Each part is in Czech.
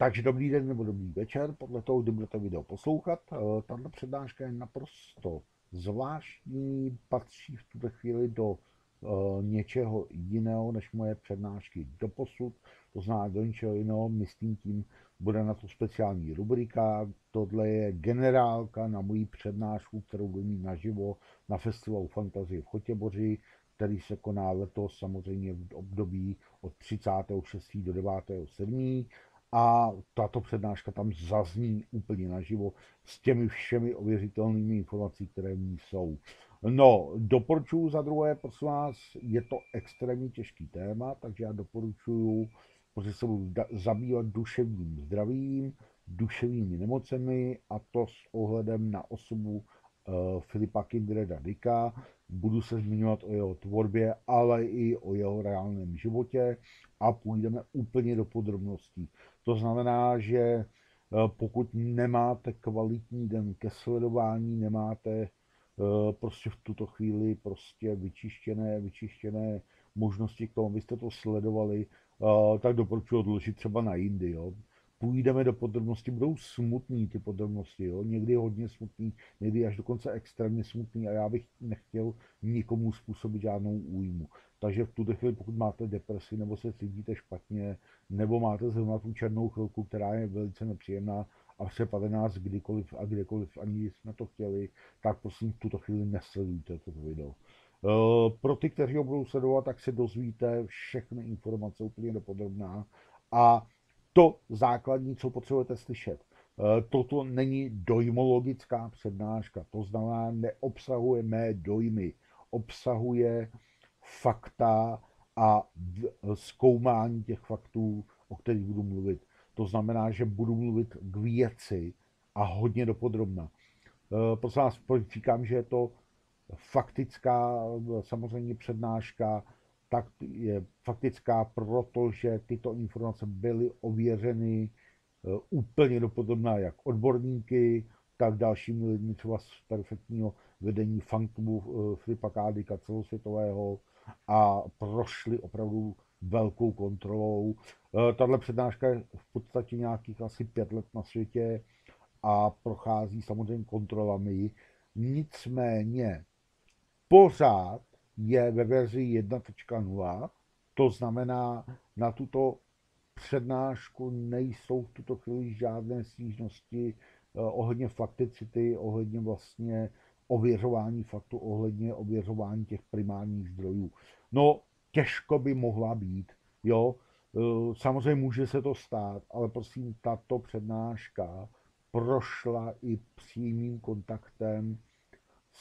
Takže dobrý den nebo dobrý večer, podle toho, kdy budete video poslouchat. Eh, tato přednáška je naprosto zvláštní, patří v tuto chvíli do uh, něčeho jiného než moje přednášky do posud. To znamená do něčeho jiného, myslím tím, bude na to speciální rubrika. Tohle je generálka na moji přednášku, kterou budu mít naživo na festivalu Fantazie v Chotěboři, který se koná letos samozřejmě v období od 36. do 9. 7 a tato přednáška tam zazní úplně naživo s těmi všemi ověřitelnými informací, které v ní jsou. No, doporučuji za druhé, prosím vás, je to extrémně těžký téma, takže já doporučuji, protože se budu zabývat duševním zdravím, duševními nemocemi a to s ohledem na osobu uh, Filipa Kindreda Dicka. Budu se zmiňovat o jeho tvorbě, ale i o jeho reálném životě a půjdeme úplně do podrobností. To znamená, že eh, pokud nemáte kvalitní den ke sledování, nemáte eh, prostě v tuto chvíli prostě vyčištěné, vyčištěné možnosti k tomu, abyste to sledovali, eh, tak doporučuji odložit třeba na jindy. Jo. Půjdeme do podrobností, budou smutný ty podrobnosti, jo. někdy hodně smutný, někdy až dokonce extrémně smutný a já bych nechtěl nikomu způsobit žádnou újmu. Takže v tuto chvíli, pokud máte depresi nebo se cítíte špatně, nebo máte zrovna tu černou chvilku, která je velice nepříjemná a přepadne nás kdykoliv a kdekoliv, ani jsme to chtěli, tak prosím v tuto chvíli nesledujte toto video. Eh, pro ty, kteří ho budou sledovat, tak se dozvíte všechny informace úplně dopodrobná a to základní, co potřebujete slyšet. Eh, toto není dojmologická přednáška, to znamená, neobsahuje mé dojmy, obsahuje fakta a zkoumání těch faktů, o kterých budu mluvit. To znamená, že budu mluvit k věci a hodně dopodrobna. Eh, prosím vás, říkám, že je to faktická samozřejmě přednáška, tak je faktická, protože tyto informace byly ověřeny eh, úplně dopodrobná jak odborníky, tak dalšími lidmi třeba z perfektního vedení fanklubu eh, Filipa Kádika celosvětového, a prošli opravdu velkou kontrolou. Eh, tahle přednáška je v podstatě nějakých asi pět let na světě a prochází samozřejmě kontrolami. Nicméně pořád je ve verzi 1.0, to znamená, na tuto přednášku nejsou v tuto chvíli žádné stížnosti eh, ohledně fakticity, ohledně vlastně ověřování faktu ohledně ověřování těch primárních zdrojů. No, těžko by mohla být, jo. E, samozřejmě může se to stát, ale prosím, tato přednáška prošla i přímým kontaktem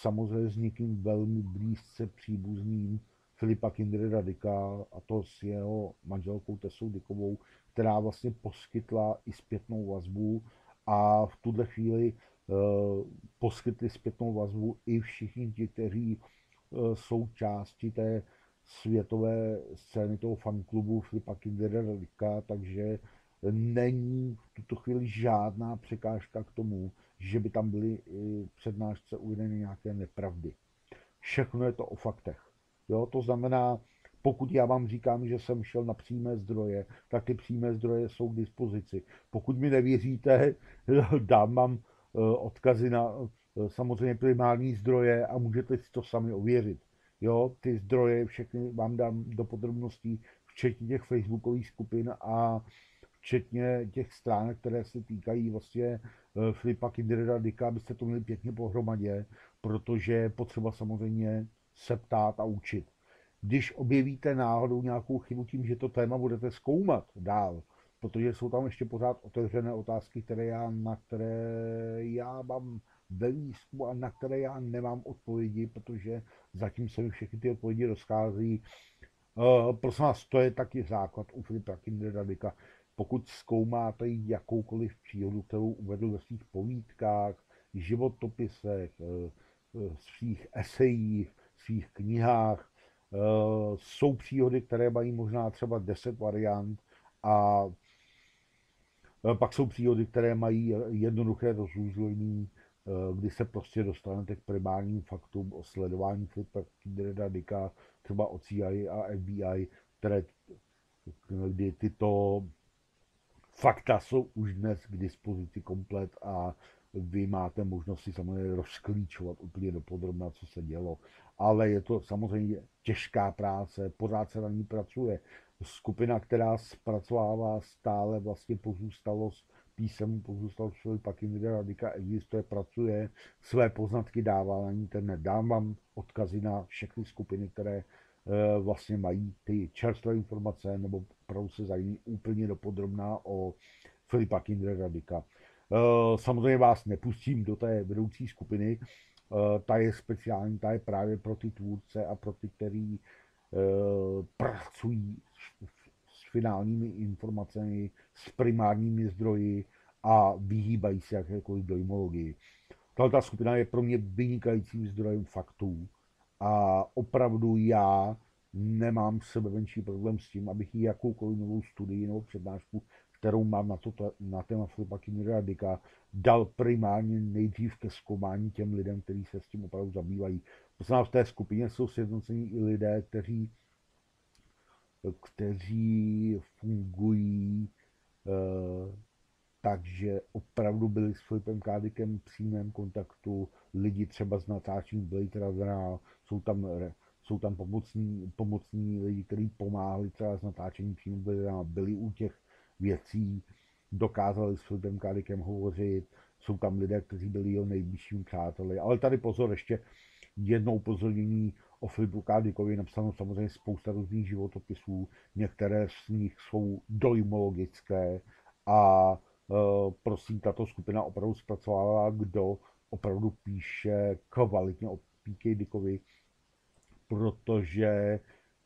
samozřejmě s někým velmi blízce příbuzným Filipa Kindreda Dika a to s jeho manželkou Tesou Dikovou, která vlastně poskytla i zpětnou vazbu a v tuhle chvíli Eh, poskytli zpětnou vazbu i všichni ti, kteří eh, jsou části té světové scény toho fanklubu Filipa Kinderika, takže není v tuto chvíli žádná překážka k tomu, že by tam byly přednášce uvedeny nějaké nepravdy. Všechno je to o faktech. Jo, to znamená, pokud já vám říkám, že jsem šel na přímé zdroje, tak ty přímé zdroje jsou k dispozici. Pokud mi nevěříte, dám vám Eh, odkazy na eh, samozřejmě primární zdroje a můžete si to sami ověřit. Jo, ty zdroje všechny vám dám do podrobností, včetně těch facebookových skupin a včetně těch stránek, které se týkají vlastně Filipa Kindreda Dika, abyste to měli pěkně pohromadě, protože je potřeba samozřejmě se ptát a učit. Když objevíte náhodou nějakou chybu tím, že to téma budete zkoumat dál, protože jsou tam ještě pořád otevřené otázky, které já, na které já mám ve výzkumu a na které já nemám odpovědi, protože zatím se mi všechny ty odpovědi rozchází. Uh, prosím vás, to je taky základ u Filipa Kindredadika. Pokud zkoumáte jakoukoliv příhodu, kterou uvedl ve svých povídkách, životopisech, uh, svých esejích, svých knihách, uh, jsou příhody, které mají možná třeba 10 variant a Eh, pak jsou příhody, které mají jednoduché rozúzlení, eh, kdy se prostě dostanete k primárním faktům o sledování Filipa Kindereda Dicka, třeba od CIA a FBI, které, kdy tyto fakta jsou už dnes k dispozici komplet a vy máte možnost si samozřejmě rozklíčovat úplně do podrobna, co se dělo. Ale je to samozřejmě těžká práce, pořád se na ní pracuje. Skupina, která zpracovává stále vlastně pozůstalost písem, pozůstalost pak jim radika existuje, pracuje, své poznatky dává na internet. Dám vám odkazy na všechny skupiny, které vlastně mají ty čerstvé informace nebo opravdu se zajímají úplně dopodrobná o Filipa Radika. Eh, samozřejmě vás nepustím do té vedoucí skupiny, eh, ta je speciální, ta je právě pro ty tvůrce a pro ty, kteří eh, pracují s finálními informacemi, s primárními zdroji a vyhýbají se jakékoliv dojmologii. Tato skupina je pro mě vynikajícím zdrojem faktů a opravdu já nemám sebe menší problém s tím, abych jí jakoukoliv novou studii nebo přednášku kterou mám na, to, na téma Filipa Radika, dal primárně nejdřív ke zkoumání těm lidem, kteří se s tím opravdu zabývají. Znamená, v té skupině jsou sjednocení i lidé, kteří, kteří fungují eh, takže opravdu byli s Filipem Kádikem v přímém kontaktu, lidi třeba z natáčení Blade Runner, jsou tam, jsou tam pomocní, pomocní lidi, kteří pomáhali třeba s natáčením přímo Blade byli u těch věcí, dokázali s Filipem Kádikem hovořit, jsou tam lidé, kteří byli jeho nejbližšími přáteli. Ale tady pozor, ještě jedno upozornění o Filipu Kádikovi napsáno samozřejmě spousta různých životopisů, některé z nich jsou dojmologické a e, prosím, tato skupina opravdu zpracovala, kdo opravdu píše kvalitně o P.K. Dickovi, protože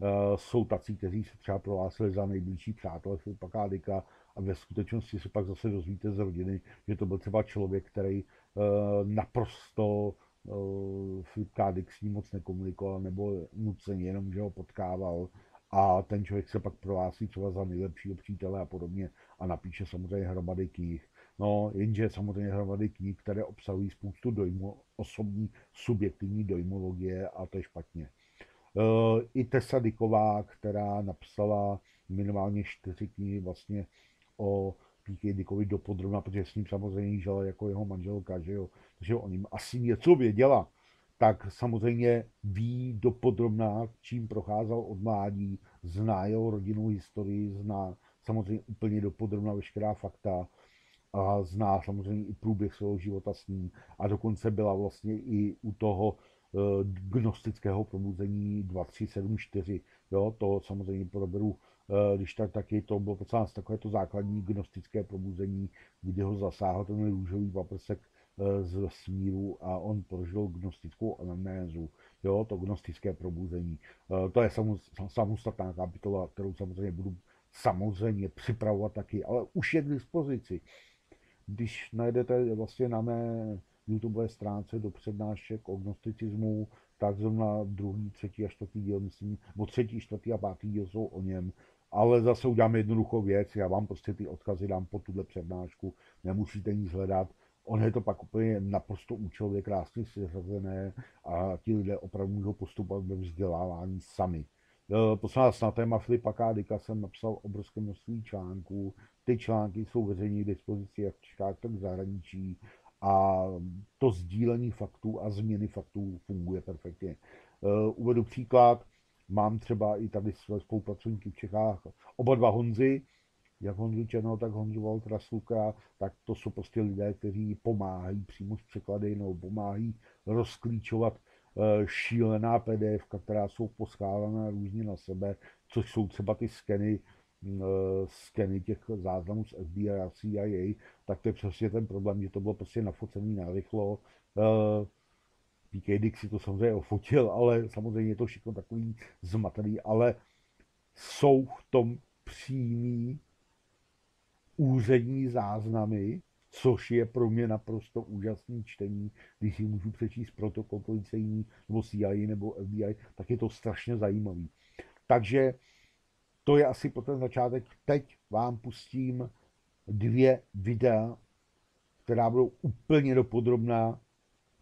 Eh, jsou tací, kteří se třeba prohlásili za nejbližší přátelé Filipa Kádika a ve skutečnosti se pak zase dozvíte z rodiny, že to byl třeba člověk, který eh, naprosto eh, Filip s ním moc nekomunikoval nebo nuceně jenom, že ho potkával a ten člověk se pak prohlásí třeba za nejlepšího přítele a podobně a napíše samozřejmě hromady knih. No, jenže samozřejmě hromady knih, které obsahují spoustu dojmu, osobní, subjektivní dojmologie a to je špatně. Eh, i Tessa Dicková, která napsala minimálně čtyři knihy vlastně o P.K. Dickovi dopodrobna, protože s ním samozřejmě žila jako jeho manželka, že jo, takže on jim asi něco věděla, tak samozřejmě ví dopodrobna, čím procházel od mládí, zná jeho rodinnou historii, zná samozřejmě úplně dopodrobna veškerá fakta a zná samozřejmě i průběh svého života s ním a dokonce byla vlastně i u toho gnostického probuzení 2374. Jo, to samozřejmě proberu, eh, když tak taky to bylo docela takové to základní gnostické probuzení, kdy ho zasáhl ten růžový paprsek eh, z vesmíru a on prožil gnostickou anamnézu, jo, to gnostické probuzení. To je samostatná kapitola, kterou samozřejmě budu samozřejmě připravovat taky, ale už je k dispozici. Když najdete vlastně na mé YouTube stránce do přednášek o gnosticismu, tak zrovna druhý, třetí a čtvrtý díl, myslím, nebo třetí, čtvrtý a pátý díl jsou o něm, ale zase uděláme jednoduchou věc, já vám prostě ty odkazy dám po tuhle přednášku, nemusíte nic hledat, on je to pak úplně naprosto účelově krásně seřazené a ti lidé opravdu můžou postupovat ve vzdělávání sami. E, prosím na téma Filipa Kádika jsem napsal obrovské množství článků. Ty články jsou veřejně k dispozici jak v Čechách, tak v zahraničí a to sdílení faktů a změny faktů funguje perfektně. E, uvedu příklad, mám třeba i tady své spolupracovníky v Čechách, oba dva Honzy, jak Honzu Černou, tak Honzu Waltera Sluka, tak to jsou prostě lidé, kteří pomáhají přímo s překlady nebo pomáhají rozklíčovat e, šílená PDF, která jsou poskládaná různě na sebe, což jsou třeba ty skeny Eh, skeny těch záznamů z FBI a CIA, tak to je přesně ten problém, že to bylo prostě nafocený na rychlo. Eh, PK Dick si to samozřejmě ofotil, ale samozřejmě je to všechno takový zmatený, ale jsou v tom přímý úřední záznamy, což je pro mě naprosto úžasný čtení, když si můžu přečíst protokol policejní nebo CIA nebo FBI, tak je to strašně zajímavý. Takže to je asi po ten začátek. Teď vám pustím dvě videa, která budou úplně dopodrobná,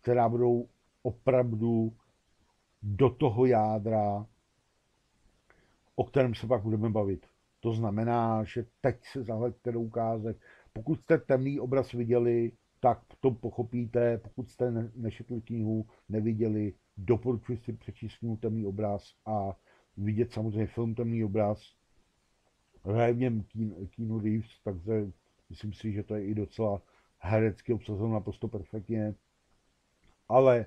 která budou opravdu do toho jádra, o kterém se pak budeme bavit. To znamená, že teď se zahleďte do ukázek. Pokud jste temný obraz viděli, tak to pochopíte. Pokud jste nečetli knihu, neviděli, doporučuji si přečíst Temný obraz a vidět samozřejmě film Temný obraz. Hraje v něm Keanu Reeves, takže myslím si, že to je i docela herecky obsazeno naprosto perfektně. Ale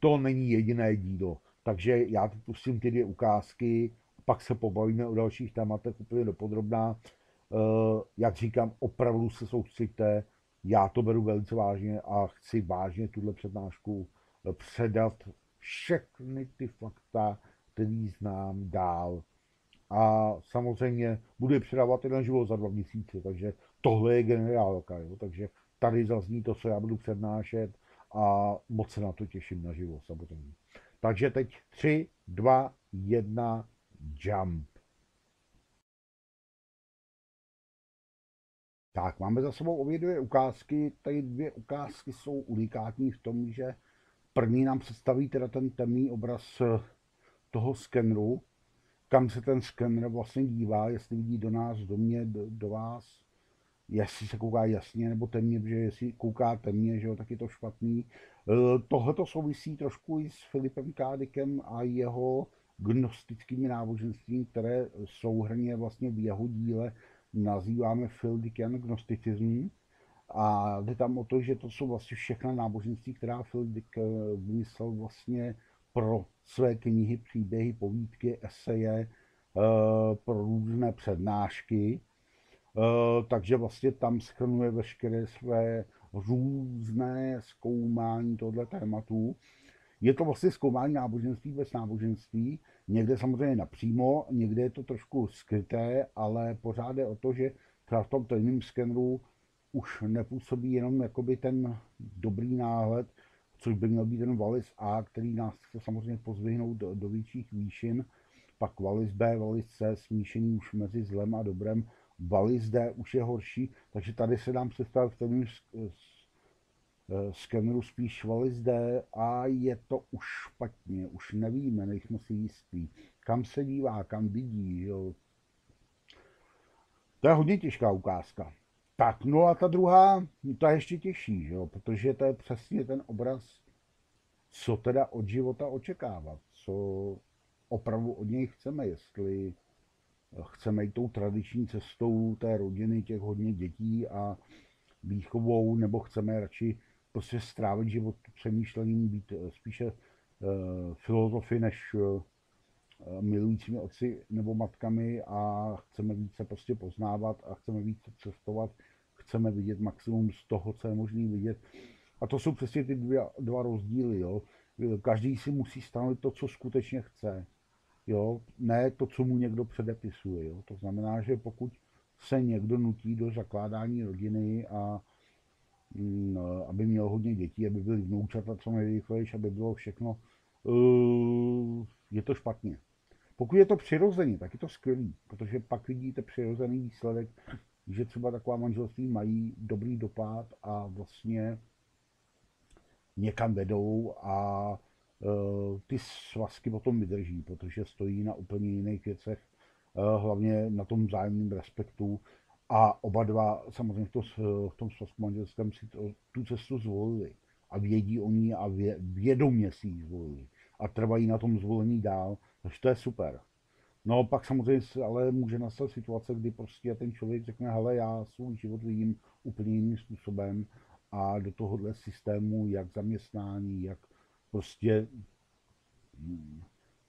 to není jediné dílo. Takže já tu pustím ty dvě ukázky, pak se pobavíme o dalších tématech úplně dopodrobná. Eh, jak říkám, opravdu se soustřeďte, já to beru velice vážně a chci vážně tuhle přednášku eh, předat všechny ty fakta, který znám dál. A samozřejmě budu je předávat na život za dva měsíce, takže tohle je generálka, jo? takže tady zazní to, co já budu přednášet a moc se na to těším na život samozřejmě. Takže teď 3, 2, 1, jump. Tak, máme za sebou obě dvě ukázky. Tady dvě ukázky jsou unikátní v tom, že první nám představí teda ten temný obraz toho skenru, kam se ten skener vlastně dívá, jestli vidí do nás, do mě, do, do vás, jestli se kouká jasně nebo temně, protože jestli kouká temně, že jo, tak je to špatný. E, Tohle to souvisí trošku i s Filipem Kádikem a jeho gnostickými náboženstvím, které souhrně vlastně v jeho díle nazýváme Fildikian gnosticism. A jde tam o to, že to jsou vlastně všechna náboženství, která Fildik e, vymyslel vlastně pro své knihy, příběhy, povídky, eseje, e, pro různé přednášky. Eh, takže vlastně tam schrnuje veškeré své různé zkoumání tohle tématu. Je to vlastně zkoumání náboženství bez náboženství, někde samozřejmě napřímo, někde je to trošku skryté, ale pořád je o to, že třeba v tom tajném skeneru už nepůsobí jenom jakoby ten dobrý náhled, což by měl být ten Valis A, který nás chce samozřejmě pozvihnout do, do větších výšin, pak Valis B, Valis C, smíšení už mezi zlem a dobrem, Bali zde už je horší, takže tady se nám představit v tom skeneru spíš valy zde a je to už špatně, už nevíme, nejsme si jistí, kam se dívá, kam vidí, jo. To je hodně těžká ukázka. Tak, no a ta druhá, ta je ještě těžší, jo, protože to je přesně ten obraz, co teda od života očekávat, co opravdu od něj chceme, jestli chceme jít tou tradiční cestou té rodiny, těch hodně dětí a výchovou, nebo chceme radši prostě strávit život přemýšlením, být eh, spíše uh, filozofy než uh, milujícími otci nebo matkami a chceme více prostě poznávat a chceme více cestovat, chceme vidět maximum z toho, co je možné vidět. A to jsou přesně ty dva, dva rozdíly. Jo. Každý si musí stanovit to, co skutečně chce jo, ne to, co mu někdo předepisuje. Jo. To znamená, že pokud se někdo nutí do zakládání rodiny a mm, aby měl hodně dětí, aby byly vnoučata co nejrychlejší, aby bylo všechno, uh, je to špatně. Pokud je to přirozeně, tak je to skvělý, protože pak vidíte přirozený výsledek, že třeba taková manželství mají dobrý dopad a vlastně někam vedou a Eh, ty svazky potom vydrží, protože stojí na úplně jiných věcech, eh, hlavně na tom vzájemném respektu. A oba dva samozřejmě v, to, v tom svazku manželském si to, tu cestu zvolili. A vědí o ní a vě, vědomě si ji zvolili. A trvají na tom zvolení dál, takže to je super. No pak samozřejmě ale může nastat situace, kdy prostě ten člověk řekne, hele, já svůj život vidím úplně jiným způsobem a do tohohle systému, jak zaměstnání, jak prostě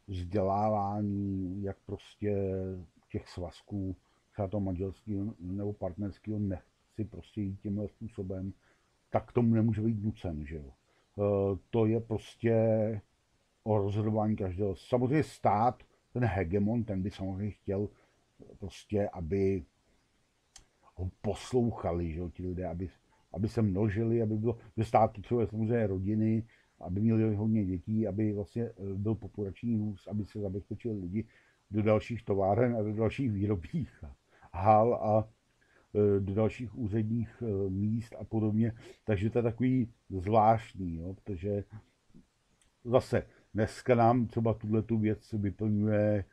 vzdělávání, jak prostě těch svazků, třeba to manželského nebo partnerského nechci prostě jít tímhle způsobem, tak tomu nemůže být nucen, že jo. E, to je prostě o rozhodování každého. Samozřejmě stát, ten hegemon, ten by samozřejmě chtěl prostě, aby ho poslouchali, že jo, ti lidé, aby, aby se množili, aby bylo, že stát potřebuje samozřejmě rodiny, aby měli hodně dětí, aby vlastně eh, byl populační růst, aby se zabezpečili lidi do dalších továren a do dalších výrobních hal a eh, do dalších úředních eh, míst a podobně. Takže to je takový zvláštní, jo, protože zase dneska nám třeba tuhle tu věc vyplňuje e,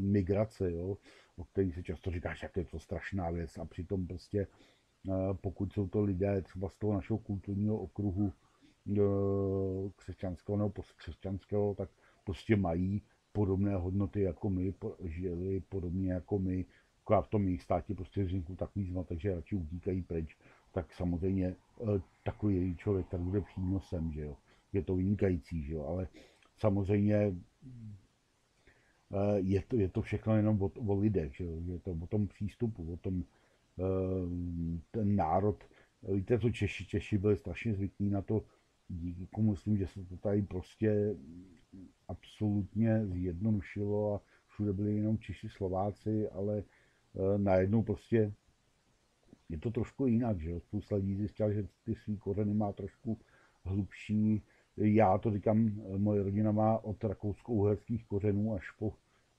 migrace. Jo. o který se často říkáš, jak je to strašná věc a přitom prostě pokud jsou to lidé třeba z toho našeho kulturního okruhu křesťanského nebo postkřesťanského, tak prostě mají podobné hodnoty jako my, žili podobně jako my, v tom jejich státě prostě vznikl takový zmatek, že radši utíkají pryč, tak samozřejmě e, takový člověk tak bude přínosem, že jo. Je to vynikající, že jo, ale samozřejmě e, je to, je to všechno jenom o, o lidech, že jo? je to o tom přístupu, o tom e, ten národ. Víte, co Češi, Češi byli strašně zvyklí na to, díky komu myslím, že se to tady prostě absolutně zjednodušilo a všude byli jenom Češi, Slováci, ale e, najednou prostě je to trošku jinak, že jo. Spousta lidí zjistila, že ty svý kořeny má trošku hlubší. Já to říkám, moje rodina má od rakousko-uherských kořenů až po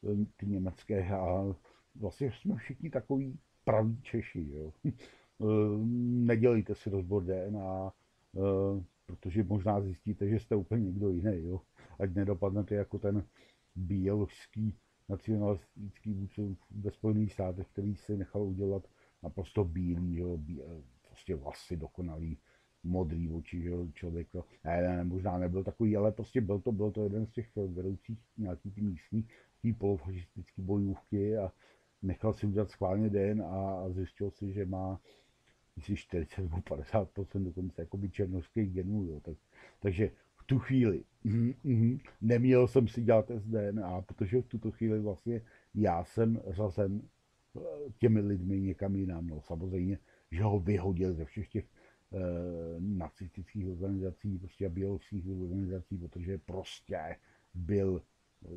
e, ty německé a vlastně jsme všichni takový praví Češi, jo. E, nedělejte si rozbor DNA, protože možná zjistíte, že jste úplně někdo jiný, jo. Ať nedopadnete jako ten běložský nacionalistický vůdce ve Spojených státech, který si nechal udělat naprosto bílý, jo, bí, prostě vlasy dokonalý, modrý oči, jo, člověk to, ne, ne, možná nebyl takový, ale prostě byl to, byl to jeden z těch vedoucích nějaký ty místní, tý polofašistický bojůvky a nechal si udělat schválně den a, a zjistil si, že má myslím 40 nebo 50 dokonce jakoby černovských genů. Jo. Tak, takže v tu chvíli mm, mm, neměl jsem si dělat test DNA, protože v tuto chvíli vlastně já jsem řazen eh, těmi lidmi někam jinam. No, samozřejmě, že ho vyhodil ze všech těch nacistických organizací prostě běloruských organizací, protože prostě byl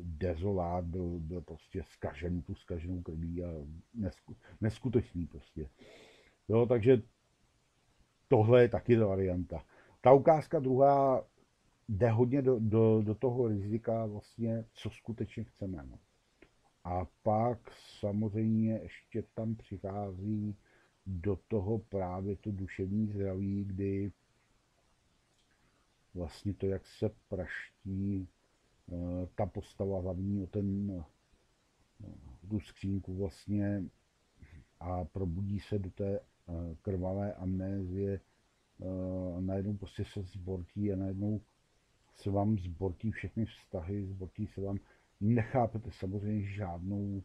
dezolát, byl, byl prostě skažený tu skaženou krví a nesku, neskutečný prostě. Jo, takže tohle je taky varianta. Ta ukázka druhá jde hodně do, do, do toho rizika vlastně, co skutečně chceme. No. A pak samozřejmě ještě tam přichází do toho právě to duševní zdraví, kdy vlastně to, jak se praští eh, ta postava hlavní o ten, eh, tu skřínku vlastně a probudí se do té eh, krvavé amnézie, najednou prostě se zbortí a najednou se vám zbortí všechny vztahy, zbortí se vám, nechápete samozřejmě žádnou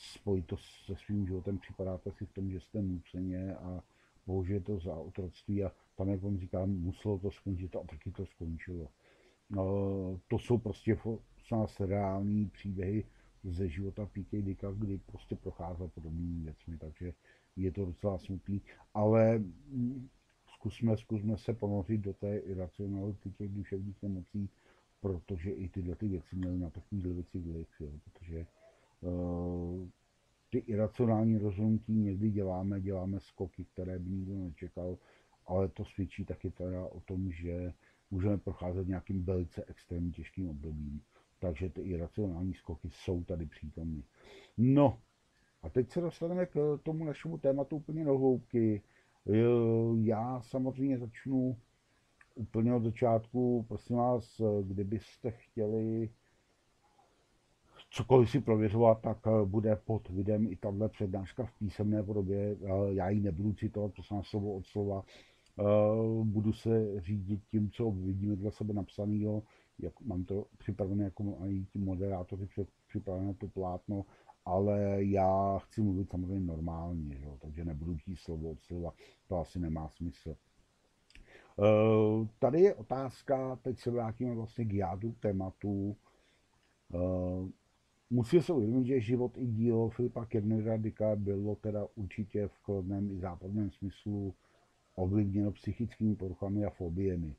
spojitost se svým životem, připadáte si v tom, že jste nuceně a bohužel to za otroctví a tam, jak on říká, muselo to skončit a taky to skončilo. No, to jsou prostě nás reální příběhy ze života P.K. Dicka, kdy prostě procházel podobnými věcmi, takže je to docela smutný, ale zkusme, zkusme se ponořit do té iracionality těch duševních nemocí, protože i tyhle ty věci měly na takovýhle věci vliv, jo, protože ty iracionální rozhodnutí někdy děláme, děláme skoky, které by nikdo nečekal, ale to svědčí taky teda o tom, že můžeme procházet nějakým velice extrémně těžkým obdobím. Takže ty iracionální skoky jsou tady přítomny. No, a teď se dostaneme k tomu našemu tématu úplně do hloubky. Já samozřejmě začnu úplně od začátku. Prosím vás, kdybyste chtěli cokoliv si prověřovat, tak bude pod videem i tahle přednáška v písemné podobě. Já ji nebudu citovat, to jsem slovo od slova. Budu se řídit tím, co vidíme dla sebe napsaného, jak mám to připravené jako mají ti moderátoři připravené to plátno ale já chci mluvit samozřejmě normálně, jo, takže nebudu číst slovo od slova, to asi nemá smysl. Tady je otázka, teď se vrátíme vlastně k jádu tématu. Musí se uvědomit, že život i dílo Filipa Kernera Dicka bylo teda určitě v kladném i západném smyslu ovlivněno psychickými poruchami a fobiemi.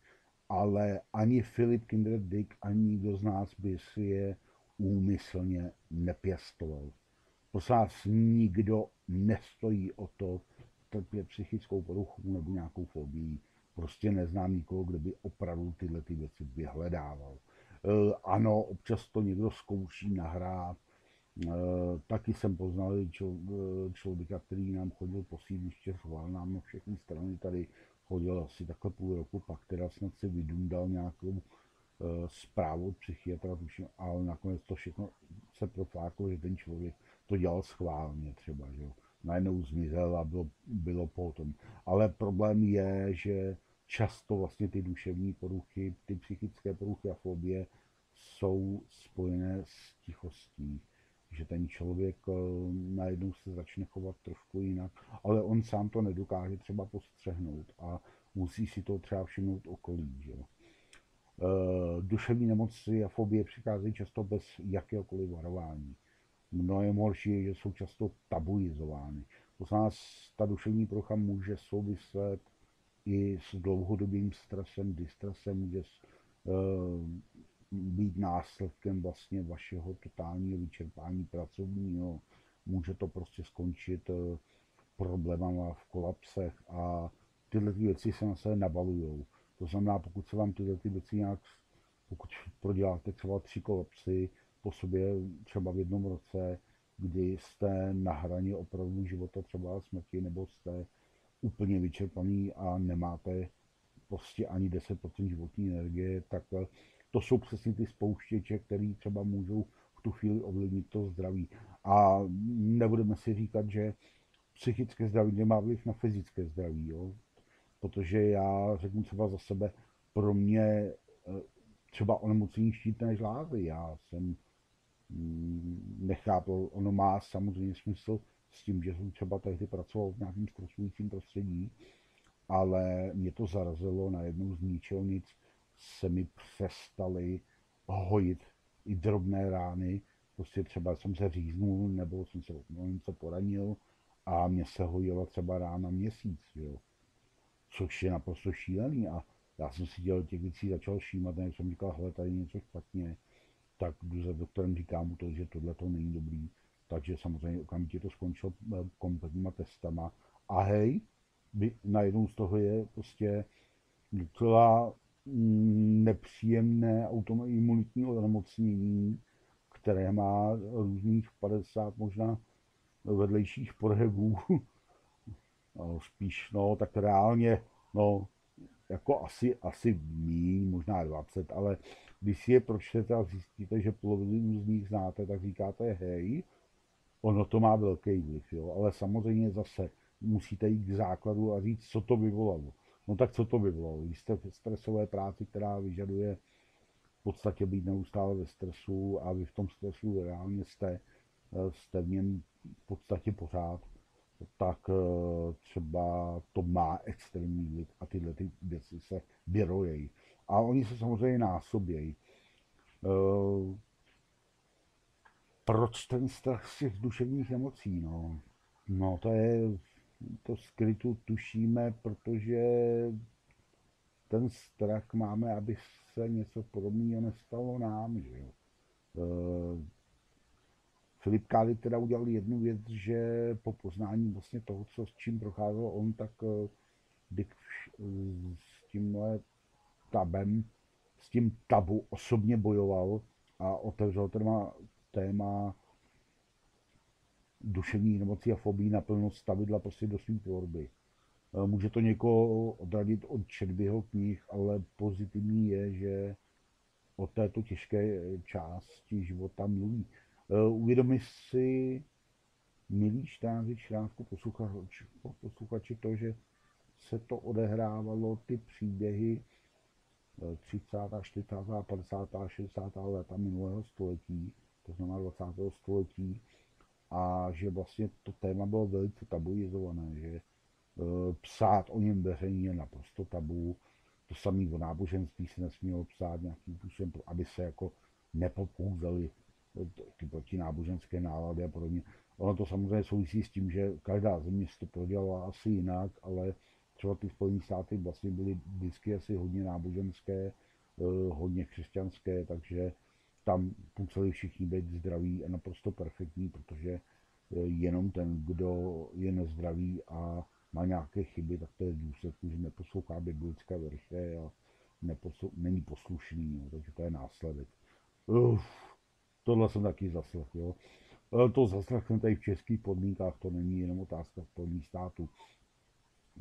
Ale ani Filip Kindred Dick, ani nikdo z nás by si je úmyslně nepěstoval. Prosím vás, nikdo nestojí o to trpět psychickou poruchu nebo nějakou fobii. Prostě neznám nikoho, kdo by opravdu tyhle ty věci vyhledával. E, ano, občas to někdo zkouší nahrát. E, taky jsem poznal člo, e, člověka, který nám chodil po sídliště, zval nám na všechny strany tady, chodil asi takhle půl roku, pak teda snad si vydundal nějakou zprávu od psychiatra, tuším, ale nakonec to všechno se profláklo, že ten člověk to dělal schválně třeba, že jo. Najednou zmizel a bylo, bylo potom. Ale problém je, že často vlastně ty duševní poruchy, ty psychické poruchy a fobie jsou spojené s tichostí. Že ten člověk eh, najednou se začne chovat trošku jinak, ale on sám to nedokáže třeba postřehnout a musí si to třeba všimnout okolí. Že? Eh, duševní nemoci a fobie přicházejí často bez jakéhokoliv varování. Mnohem horší je, že jsou často tabuizovány. To znamená, ta duševní porucha může souviset i s dlouhodobým stresem, distresem, může uh, být následkem vlastně vašeho totálního vyčerpání pracovního. Může to prostě skončit uh, problémama v kolapsech a tyhle věci se na sebe nabalují. To znamená, pokud se vám tyhle ty věci nějak, pokud proděláte třeba tři kolapsy po sobě třeba v jednom roce, kdy jste na hraně opravdu života třeba smrti, nebo jste úplně vyčerpaný a nemáte prostě ani 10% životní energie, tak eh, to jsou přesně ty spouštěče, které třeba můžou v tu chvíli ovlivnit to zdraví. A nebudeme si říkat, že psychické zdraví nemá vliv na fyzické zdraví, jo? protože já řeknu třeba za sebe, pro mě eh, třeba onemocnění štítné žlázy, já jsem mm, nechápal, ono má samozřejmě smysl s tím, že jsem třeba tehdy pracoval v nějakém stresujícím prostředí, ale mě to zarazilo najednou z ničeho nic, se mi přestaly hojit i drobné rány, prostě třeba jsem se říznul, nebo jsem se něco poranil a mě se hojila třeba rána měsíc, jo. což je naprosto šílený a já jsem si dělal těch věcí, začal všímat, než jsem říkal, hele, tady něco špatně, tak jdu za doktorem, říkám mu to, že tohle to není dobrý, takže samozřejmě okamžitě to skončilo eh, kompletníma testama. A hej, najednou z toho je prostě docela mm, nepříjemné autoimunitní onemocnění, které má různých 50 možná vedlejších podhebů. No, spíš, no, tak reálně, no, jako asi, asi míň, možná 20, ale když si je pročtete a zjistíte, že polovinu z nich znáte, tak říkáte hej, ono to má velký vliv, jo, ale samozřejmě zase musíte jít k základu a říct, co to vyvolalo. No tak co to vyvolalo? Vy jste v stresové práci, která vyžaduje v podstatě být neustále ve stresu a vy v tom stresu reálně jste, eh, jste v něm v podstatě pořád, tak eh, třeba to má extrémní vliv a tyhle ty věci se vyrojejí. A oni se samozřejmě násobějí. Eh, proč ten strach z těch duševních emocí? No, no to je, to skrytu tušíme, protože ten strach máme, aby se něco podobného nestalo nám, že jo. E, Filip Kády teda udělal jednu věc, že po poznání vlastně toho, co s čím procházel on, tak e, Dick s tímhle tabem, s tím tabu osobně bojoval a otevřel téma, téma duševní nemocí a fobí naplno stavidla prostě do své tvorby. E, může to někoho odradit od četby jeho knih, ale pozitivní je, že o této těžké části života mluví. E, uvědomi si, milí čtáři, článku posluchači, posluchači, to, že se to odehrávalo, ty příběhy 30., 40., 50., 60. léta minulého století, to znamená 20. století, a že vlastně to téma bylo velice tabuizované, že e, psát o něm veřejně je naprosto tabu, to samé o náboženství se nesmělo psát nějakým způsobem, aby se jako nepopouzaly ty protináboženské nálady a podobně. Ono to samozřejmě souvisí s tím, že každá země si to prodělala asi jinak, ale třeba ty Spojené státy vlastně byly vždycky asi hodně náboženské, eh, hodně křesťanské, takže tam museli všichni být zdraví a naprosto perfektní, protože eh, jenom ten, kdo je nezdravý a má nějaké chyby, tak to je důsledku, že neposlouchá biblické verše a není poslušný, jo, takže to je následek. Uf, tohle jsem taky zaslech, jo. Eh, to zaslech jsem tady v českých podmínkách, to není jenom otázka Spojených států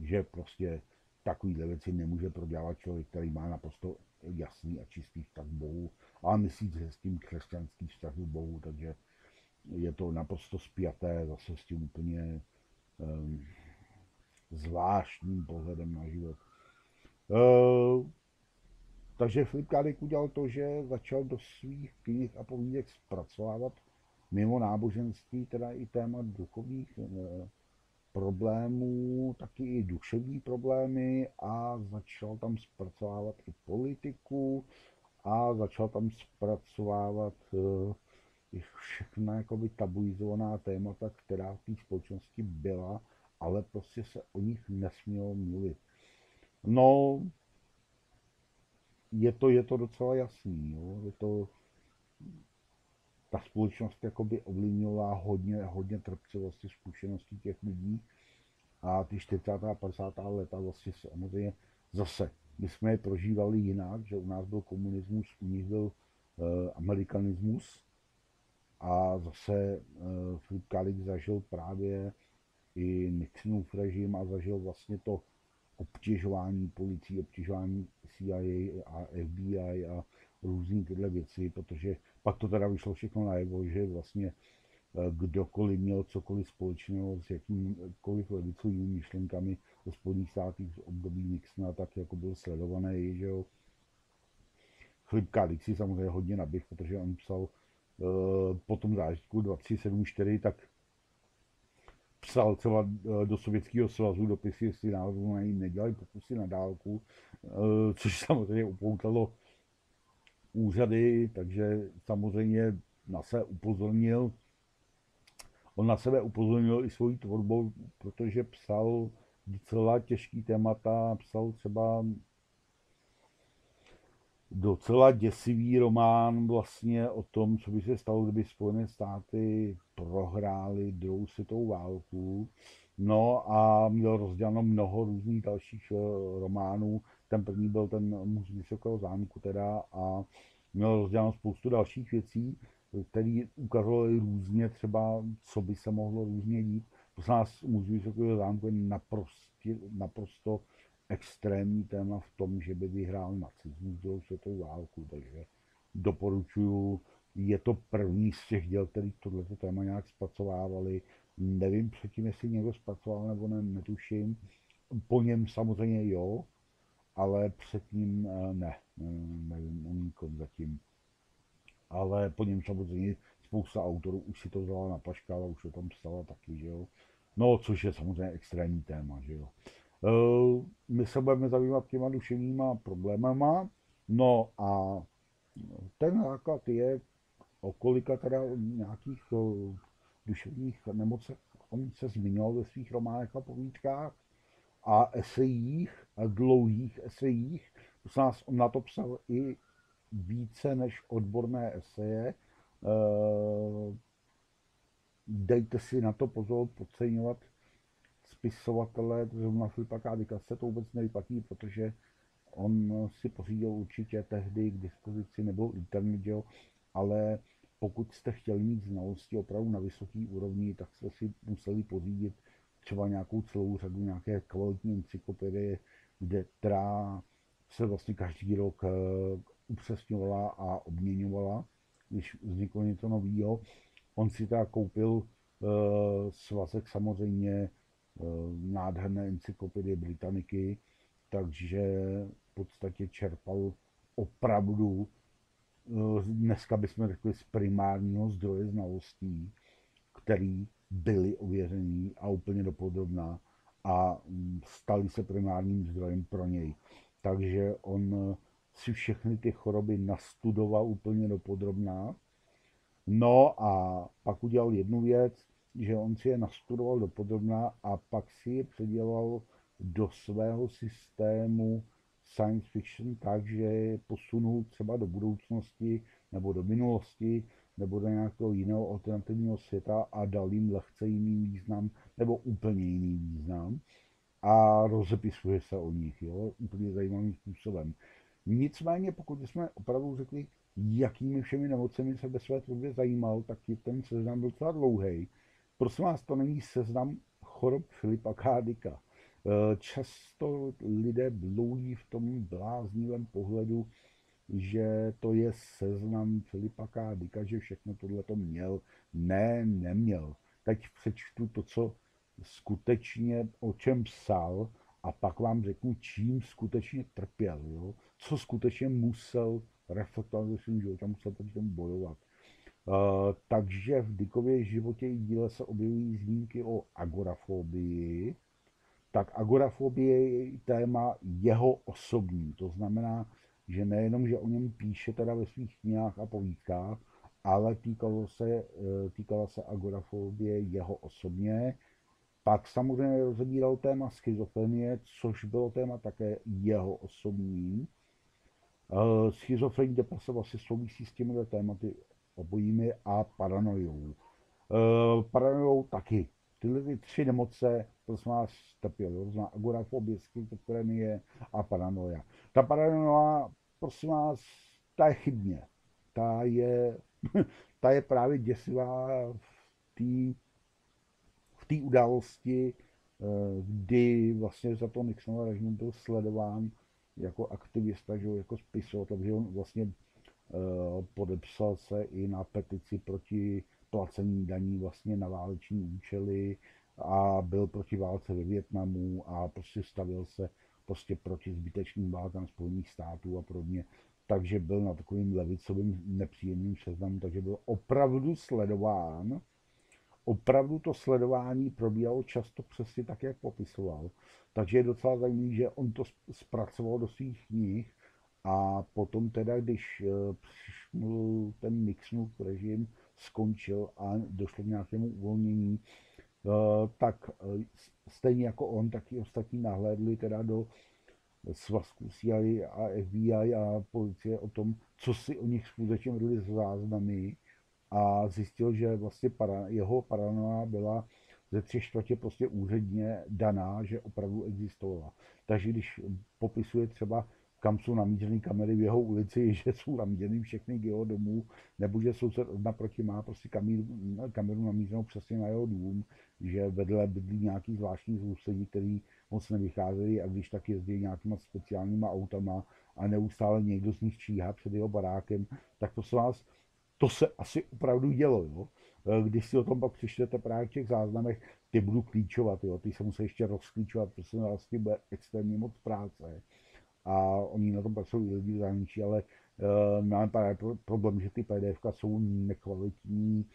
že prostě takovýhle věci nemůže prodělat člověk, který má naprosto jasný a čistý vztah k Bohu, ale myslí, s tím křesťanský vztah k Bohu, takže je to naprosto spjaté zase s tím úplně um, zvláštním pohledem na život. Uh, takže Filip Kádek udělal to, že začal do svých knih a povídek zpracovávat mimo náboženství, teda i téma duchovních uh, problémů, taky i duševní problémy a začal tam zpracovávat i politiku a začal tam zpracovávat uh, všechna jakoby tabuizovaná témata, která v té společnosti byla, ale prostě se o nich nesmělo mluvit. No, je to, je to docela jasný, jo? je to, ta společnost jakoby ovlivnila hodně, hodně trpcivosti, zkušeností těch lidí a ty 40. a 50. leta vlastně samozřejmě zase, my jsme je prožívali jinak, že u nás byl komunismus, u nich byl uh, amerikanismus, a zase uh, Filip Kalik zažil právě i Nixonův režim a zažil vlastně to obtěžování policií, obtěžování CIA a FBI a různý tyhle věci, protože pak to teda vyšlo všechno najevo, že vlastně eh, kdokoliv měl cokoliv společného s jakýmkoliv levicovými myšlenkami o Spojených státech z období Nixona, tak jako byl sledovaný, že jo. Filip Kalik si samozřejmě hodně nabih, protože on psal Eh, po tom zážitku 2374, tak psal třeba eh, do Sovětského svazu dopisy, jestli náhodou na ní nedělali pokusy na dálku, což samozřejmě upoutalo úřady, takže samozřejmě na se upozornil. On na sebe upozornil i svojí tvorbou, protože psal docela těžký témata, psal třeba docela děsivý román vlastně o tom, co by se stalo, kdyby Spojené státy prohrály druhou světovou válku. No a měl rozděleno mnoho různých dalších eh, románů. Ten první byl ten muž vysokého zámku teda a měl rozděleno spoustu dalších věcí, které ukazovaly různě třeba, co by se mohlo různě dít. Prosím nás, muž vysokého zámku je naprosto, naprosto extrémní téma v tom, že by vyhrál nacismus druhou světovou válku, takže doporučuju, je to první z těch děl, který tohleto téma nějak zpracovávali. Nevím předtím, jestli někdo zpracoval nebo ne, netuším. Po něm samozřejmě jo, ale předtím eh, ne, nevím o nikom zatím. Ale po něm samozřejmě spousta autorů už si to vzala na paška, ale už to tam psala taky, že jo. No, což je samozřejmě extrémní téma, že jo. Eh, my se budeme zabývat těma duševníma problémama. No a ten základ je, o kolika teda nějakých eh, duševních nemocech on se zmiňoval ve svých románech a povídkách a esejích, dlouhých esejích. To nás on na to psal i více než odborné eseje. Eh, dejte si na to pozor, podceňovat spisovatele, zrovna Filipa Kádika se to vůbec nevyplatí, protože on si pořídil určitě tehdy k dispozici, nebo internet, jo, ale pokud jste chtěli mít znalosti opravdu na vysoký úrovni, tak jste si museli pořídit třeba nějakou celou řadu nějaké kvalitní encyklopedie, kde, která se vlastně každý rok uh, upřesňovala a obměňovala, když vzniklo něco nového. On si teda koupil uh, svazek samozřejmě Eh, nádherné encyklopedie Britanniky, takže v podstatě čerpal opravdu, eh, dneska bychom řekli, z primárního zdroje znalostí, který byly ověřený a úplně dopodrobná a stali se primárním zdrojem pro něj. Takže on si všechny ty choroby nastudoval úplně dopodrobná. No a pak udělal jednu věc, že on si je nastudoval do podrobná a pak si je předělal do svého systému science fiction tak, že je posunul třeba do budoucnosti nebo do minulosti nebo do nějakého jiného alternativního světa a dal jim lehce jiný význam nebo úplně jiný význam a rozepisuje se o nich, jo, úplně zajímavým způsobem. Nicméně, pokud jsme opravdu řekli, jakými všemi nemocemi se ve své tvorbě zajímal, tak ten seznam docela dlouhý Prosím vás, to není seznam chorob Filipa Kádika. E, často lidé bloudí v tom bláznivém pohledu, že to je seznam Filipa K. Dika, že všechno tohle to měl. Ne, neměl. Teď přečtu to, co skutečně o čem psal a pak vám řeknu, čím skutečně trpěl, jo? co skutečně musel reflektovat ve svém životě, musel proti tomu bojovat. Uh, takže v Dikově životě i díle se objevují zmínky o agorafobii, tak agorafobie je téma jeho osobní. To znamená, že nejenom, že o něm píše teda ve svých knihách a povídkách, ale týkalo se, eh, týkala se agorafobie jeho osobně. Pak samozřejmě rozebíral téma schizofrenie, což bylo téma také jeho osobní. Eh, schizofrení deprese vlastně souvisí s těmi tématy obojími a paranojou. Eh, paranojou taky. Tyhle ty tři nemoce, prosím vás, trpěl. Znamená agorafobie, schizofrenie a paranoia. Ta paranoia, prosím vás, ta je chybně. Ta je, ta je právě děsivá v té v události, eh, kdy vlastně za to Nixonova režim byl sledován jako aktivista, že jako spisovatel, takže on vlastně eh, podepsal se i na petici proti placení daní vlastně na váleční účely a byl proti válce ve Větnamu a prostě stavil se prostě proti zbytečným válkám Spojených států a podobně. Takže byl na takovým levicovým nepříjemným seznamu, takže byl opravdu sledován. Opravdu to sledování probíhalo často přesně tak, jak popisoval. Takže je docela zajímavé, že on to zpracoval do svých knih a potom teda, když eh, přišel ten Nixonův režim, skončil a došlo k nějakému uvolnění, eh, tak eh, stejně jako on, tak i ostatní nahlédli teda do svazku CIA a FBI a policie o tom, co si o nich skutečně vedli z záznamy a zjistil, že vlastně para, jeho paranoia byla ze tři čtvrtě prostě úředně daná, že opravdu existovala. Takže když popisuje třeba kam jsou namířeny kamery v jeho ulici, že jsou namířeny všechny k jeho domů, nebo že soused naproti má prostě kameru, kameru namířenou přesně na jeho dům, že vedle bydlí nějaký zvláštní sousedí, který moc nevycházeli a když tak jezdí nějakýma speciálníma autama a neustále někdo z nich číhá před jeho barákem, tak to se vás, to se asi opravdu dělo, jo. Když si o tom pak přečtete právě v těch záznamech, ty budu klíčovat, jo, ty se musí ještě rozklíčovat, protože vlastně bude extrémně moc práce a oni na tom pracují lidi v zahraničí, ale uh, máme právě problém, že ty PDF jsou nekvalitní,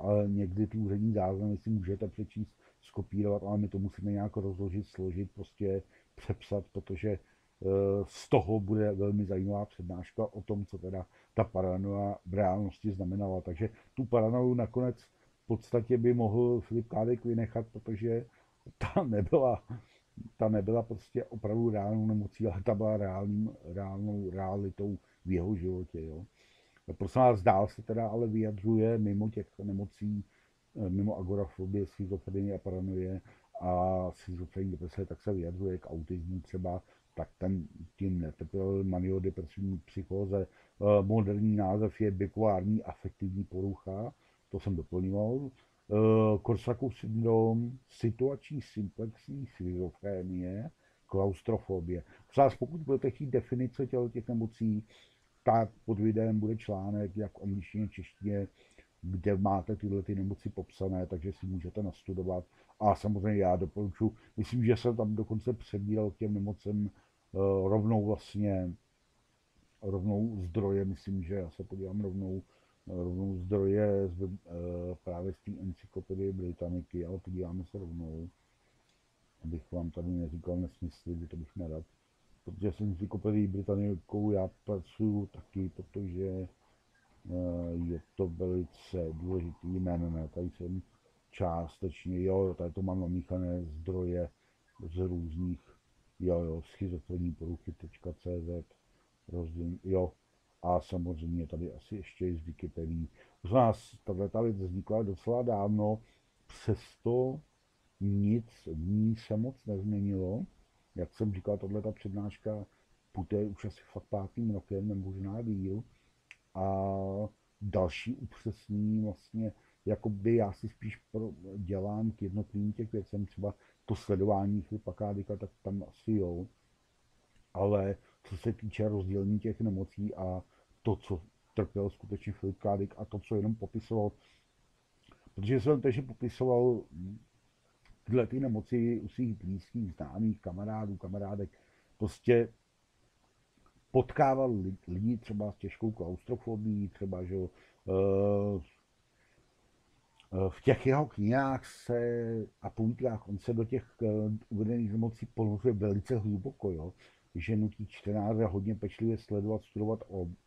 ale někdy ty úřední záznamy si můžete přečíst, skopírovat, ale my to musíme nějak rozložit, složit, prostě přepsat, protože uh, z toho bude velmi zajímavá přednáška o tom, co teda ta paranoia v reálnosti znamenala. Takže tu paranoju nakonec v podstatě by mohl Filip Kádek vynechat, protože ta nebyla ta nebyla prostě opravdu reálnou nemocí, ale ta byla reálným, reálnou realitou v jeho životě. Jo. Prosím vás, dál se teda ale vyjadřuje mimo těch nemocí, eh, mimo agorafobie, schizofrenie a paranoje a schizofrenie deprese, tak se vyjadřuje k autismu třeba, tak ten tím netrpěl maniodepresivní psychóze. Eh, moderní název je bipolární afektivní porucha, to jsem doplňoval. Eh, Korsakův syndrom, situační simplexní schizofrenie, klaustrofobie. Vás pokud budete chtít definice těch nemocí, tak pod videem bude článek, jak v angličtině, češtině, kde máte tyhle ty nemoci popsané, takže si můžete nastudovat. A samozřejmě já doporučuji, myslím, že jsem tam dokonce přebíral k těm nemocem uh, rovnou vlastně, rovnou zdroje, myslím, že já se podívám rovnou rovnou zdroje z, uh, právě z té encyklopedie Britanniky, ale podíváme se rovnou, abych vám tady neříkal nesmysly, že to bych nerad. Protože s encyklopedií Britannikou já pracuji taky, protože uh, je to velice důležitý. Ne, ne, tady jsem částečně, jo, tady to mám namíchané zdroje z různých, jo, jo, schizofrenní poruchy.cz, rozdělení, jo, a samozřejmě tady asi ještě i z Wikipedii. Z nás tato věc vznikla docela dávno, přesto nic v ní se moc nezměnilo. Jak jsem říkal, tahle ta přednáška putuje už asi fakt pátým rokem, nebo možná díl. A další upřesnění vlastně, jakoby já si spíš dělám k jednotlivým těch věcem, třeba to sledování Kádika, tak tam asi jo. Ale co se týče rozdělení těch nemocí a to, co trpěl skutečně Filip Kádik a to, co jenom popisoval. Protože jsem takže popisoval tyhle ty nemoci u svých blízkých, známých, kamarádů, kamarádek. Prostě potkával lidi třeba s těžkou klaustrofobií, třeba, že eh, v těch jeho knihách se a povídkách on se do těch eh, uvedených nemocí ponořuje velice hluboko, jo? že nutí čtenáře hodně pečlivě sledovat, studovat,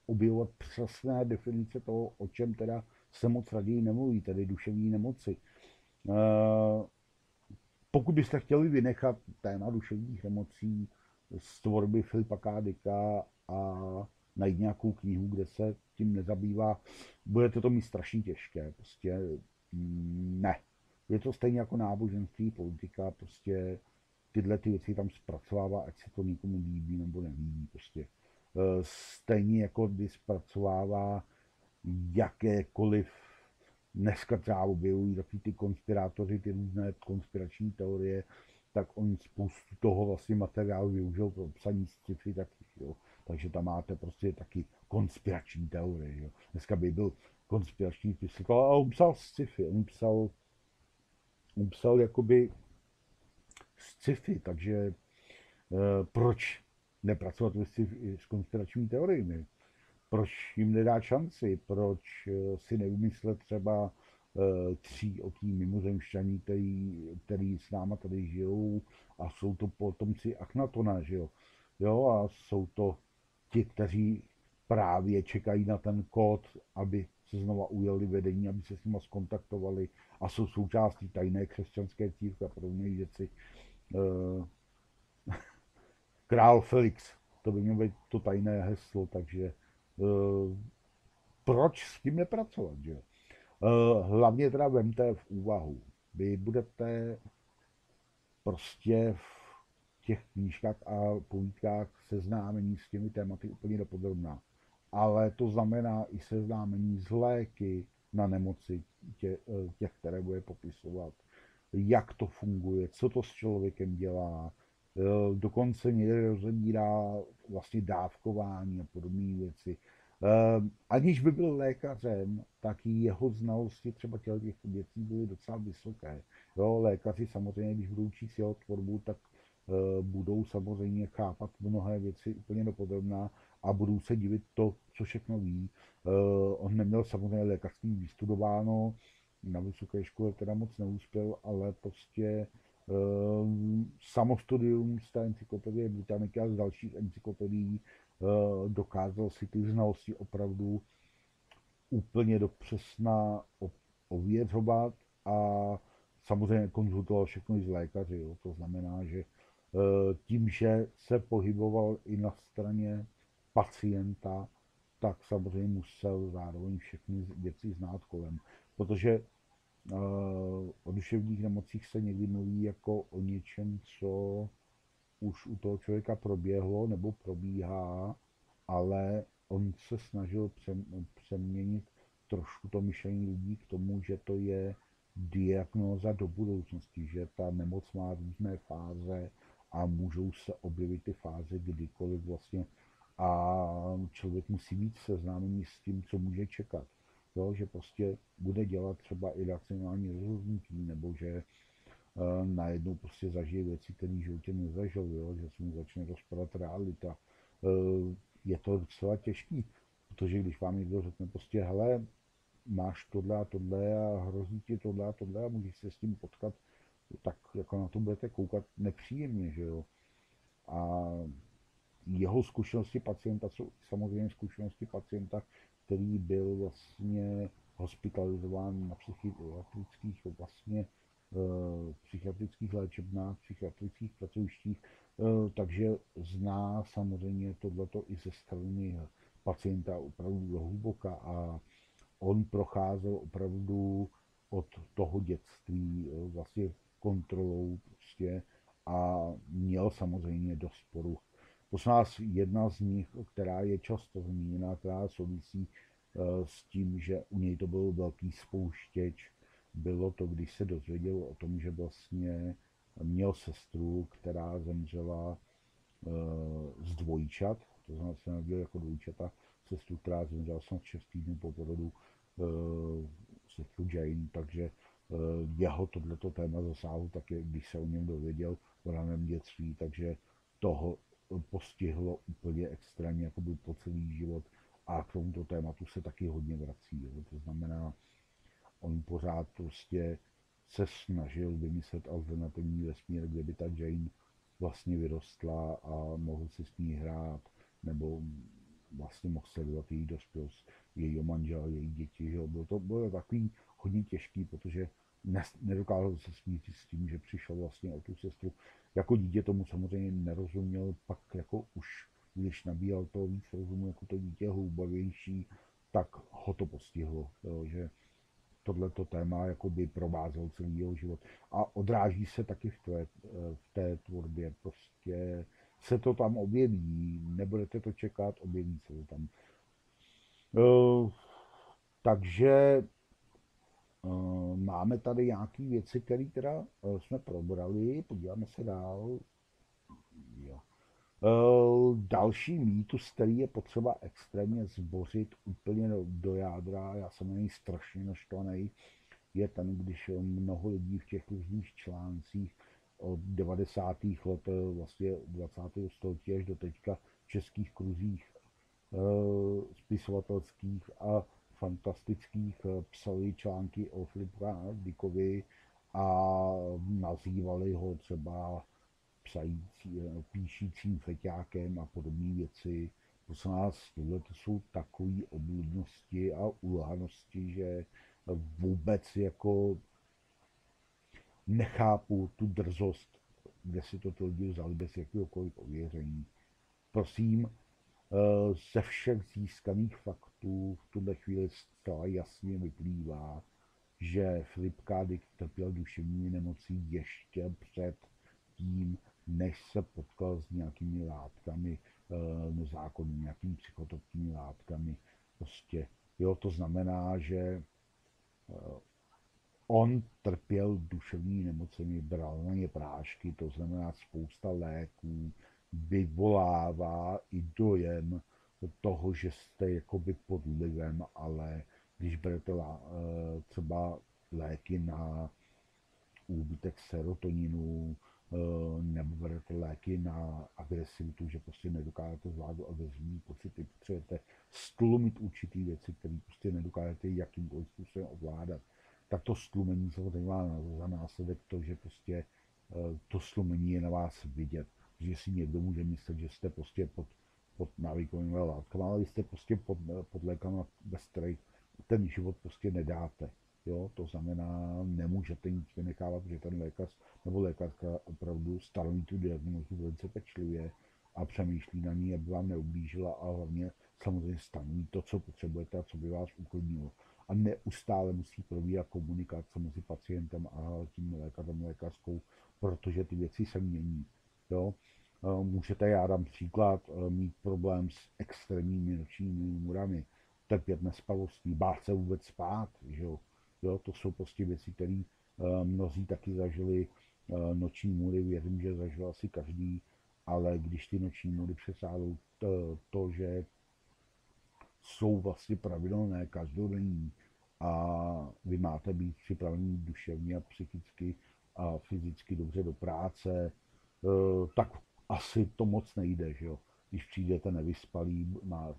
objevovat přesné definice toho, o čem teda se moc raději nemluví, tedy duševní nemoci. Pokud byste chtěli vynechat téma duševních nemocí z tvorby Filipa Kádika a najít nějakou knihu, kde se tím nezabývá, budete to mít strašně těžké. Prostě mm, ne. Je to stejně jako náboženství, politika, prostě tyhle ty věci tam zpracovává, ať se to někomu líbí nebo nelíbí. Prostě. E, stejně jako kdy zpracovává jakékoliv dneska třeba objevují takový ty konspirátoři, ty různé konspirační teorie, tak oni spoustu toho vlastně materiálu využil pro psaní sci-fi taky, jo. Takže tam máte prostě taky konspirační teorie, jo. Dneska by byl konspirační spisovatel, a on psal sci-fi, on psal, on psal jakoby sci-fi, takže e, proč nepracovat s konspiračními teoriemi? Proč jim nedá šanci, proč eh, si nevymyslet třeba eh, tří tý mimozemšťaní, který, který s náma tady žijou a jsou to potomci Aknatona, že jo? jo? A jsou to ti, kteří právě čekají na ten kód, aby se znova ujeli vedení, aby se s nimi skontaktovali a jsou součástí tajné křesťanské církve a podobné věci. Eh, Král Felix, to by mělo být to tajné heslo, takže proč s tím nepracovat, že? Eh, hlavně teda vemte v úvahu, vy budete prostě v těch knížkách a povídkách seznámení s těmi tématy úplně dopodrobná. Ale to znamená i seznámení z léky na nemoci tě, eh, těch, které bude popisovat, jak to funguje, co to s člověkem dělá, Eh, dokonce někde rozebírá vlastně dávkování a podobné věci. Eh, aniž by byl lékařem, tak i jeho znalosti třeba těch věcí byly docela vysoké. Jo, lékaři samozřejmě, když budou číst jeho tvorbu, tak eh, budou samozřejmě chápat mnohé věci úplně dopodrobná a budou se divit to, co všechno ví. On neměl samozřejmě lékařství vystudováno, na vysoké škole teda moc neuspěl, ale prostě samostudium z té encyklopedie Britannica a z dalších encyklopedií eh, dokázal si ty znalosti opravdu úplně do přesna ověřovat a samozřejmě konzultoval všechno i z lékaři. Jo. To znamená, že eh, tím, že se pohyboval i na straně pacienta, tak samozřejmě musel zároveň všechny věci znát kolem. Protože o duševních nemocích se někdy mluví jako o něčem, co už u toho člověka proběhlo nebo probíhá, ale on se snažil přeměnit trošku to myšlení lidí k tomu, že to je diagnóza do budoucnosti, že ta nemoc má různé fáze a můžou se objevit ty fáze kdykoliv vlastně. A člověk musí být seznámený s tím, co může čekat jo, že prostě bude dělat třeba iracionální rozhodnutí, nebo že uh, najednou prostě zažije věci, které v životě nezažil, jo, že se mu začne rozpadat realita. Uh, je to docela těžký, protože když vám někdo řekne prostě, hele, máš tohle a tohle a hrozí ti tohle a tohle a můžeš se s tím potkat, tak jako na to budete koukat nepříjemně, že jo. A jeho zkušenosti pacienta jsou samozřejmě zkušenosti pacienta, který byl vlastně hospitalizován na psychiatrických vlastně eh, psychiatrických léčebnách, psychiatrických pracovištích, eh, takže zná samozřejmě tohleto i ze strany pacienta opravdu hluboka a on procházel opravdu od toho dětství eh, vlastně kontrolou prostě a měl samozřejmě do sporu Vás, jedna z nich, která je často zmíněna, která souvisí eh, s tím, že u něj to byl velký spouštěč, bylo to, když se dozvěděl o tom, že vlastně měl sestru, která zemřela z dvojčat, to znamená, se narodil jako dvojčata, sestru, která zemřela snad 6 týdnů po porodu sestru Jane, takže jeho tohleto téma zasáhlo také, když se o něm dověděl v raném dětství, takže toho postihlo úplně extrémně jakoby po celý život a k tomuto tématu se taky hodně vrací. Jo. To znamená, on pořád prostě se snažil vymyslet alternativní vesmír, kde by ta Jane vlastně vyrostla a mohl si s ní hrát, nebo vlastně mohl sledovat její dospělost, jejího manžela, její děti. Že? Bylo to bylo takový hodně těžký, protože nedokázal se smířit s tím, že přišel vlastně o tu sestru. Jako dítě tomu samozřejmě nerozuměl, pak jako už když nabíjel to víc rozumu jako to dítě hloubavější, tak ho to postihlo, jo, že tohleto téma jakoby provázel celý jeho život. A odráží se taky v té, v té tvorbě, prostě se to tam objeví, nebudete to čekat, objeví se to tam. Uh, takže máme tady nějaké věci, které teda uh, jsme probrali, podíváme se dál. Jo. Uh, další mýtus, který je potřeba extrémně zbořit úplně do, jádra, já jsem na něj strašně naštvaný, je ten, když mnoho lidí v těch různých článcích od 90. let vlastně 20. století až do teďka v českých kruzích spisovatelských a fantastických uh, psali články o Filipa Dikovi a nazývali ho třeba psající, píšícím feťákem a podobné věci. Prosím nás, tohle to jsou takové obludnosti a ulhanosti, že vůbec jako nechápu tu drzost, kde si to lidi vzali bez jakéhokoliv ověření. Prosím, eh, ze všech získaných faktů v tuhle chvíli zcela jasně vyplývá, že Filip Kádyk trpěl duševní nemocí ještě před tím, než se potkal s nějakými látkami eh, nezákonnými, nějakými psychotropními látkami. Prostě, jo, to znamená, že eh, on trpěl duševní nemocemi, bral na ně prášky, to znamená spousta léků, vyvolává i dojem toho, že jste jakoby pod vlivem, ale když berete eh, třeba léky na úbytek serotoninu, Eh, nebo berete léky na agresivitu, že prostě nedokážete zvládnout agresivní pocity, potřebujete stlumit určitý věci, které prostě nedokážete jakýmkoliv způsobem ovládat, tak to stlumení samozřejmě má za následek to, že prostě eh, to stlumení je na vás vidět. Že si někdo může myslet, že jste prostě pod, pod návykovými látkami, ale vy jste prostě pod, pod lékama, bez kterých ten život prostě nedáte. Jo, to znamená, nemůžete nic vynechávat, protože ten lékař nebo lékařka opravdu stanoví tu diagnózu velice pečlivě a přemýšlí na ní, aby vám neublížila a hlavně samozřejmě stanoví to, co potřebujete a co by vás uklidnilo. A neustále musí probíhat komunikace mezi pacientem a tím lékařem, lékařskou, protože ty věci se mění. Jo? Můžete, já dám příklad, mít problém s extrémními nočními můrami, trpět nespavostí, bát se vůbec spát, že jo? Jo, to jsou prostě věci, které eh, mnozí taky zažili. Eh, noční můry, věřím, že zažil asi každý, ale když ty noční můry přesáhnou to, to, že jsou vlastně pravidelné, každodenní a vy máte být připravený duševně a psychicky a fyzicky dobře do práce, eh, tak asi to moc nejde, že jo. Když přijdete nevyspalý, má,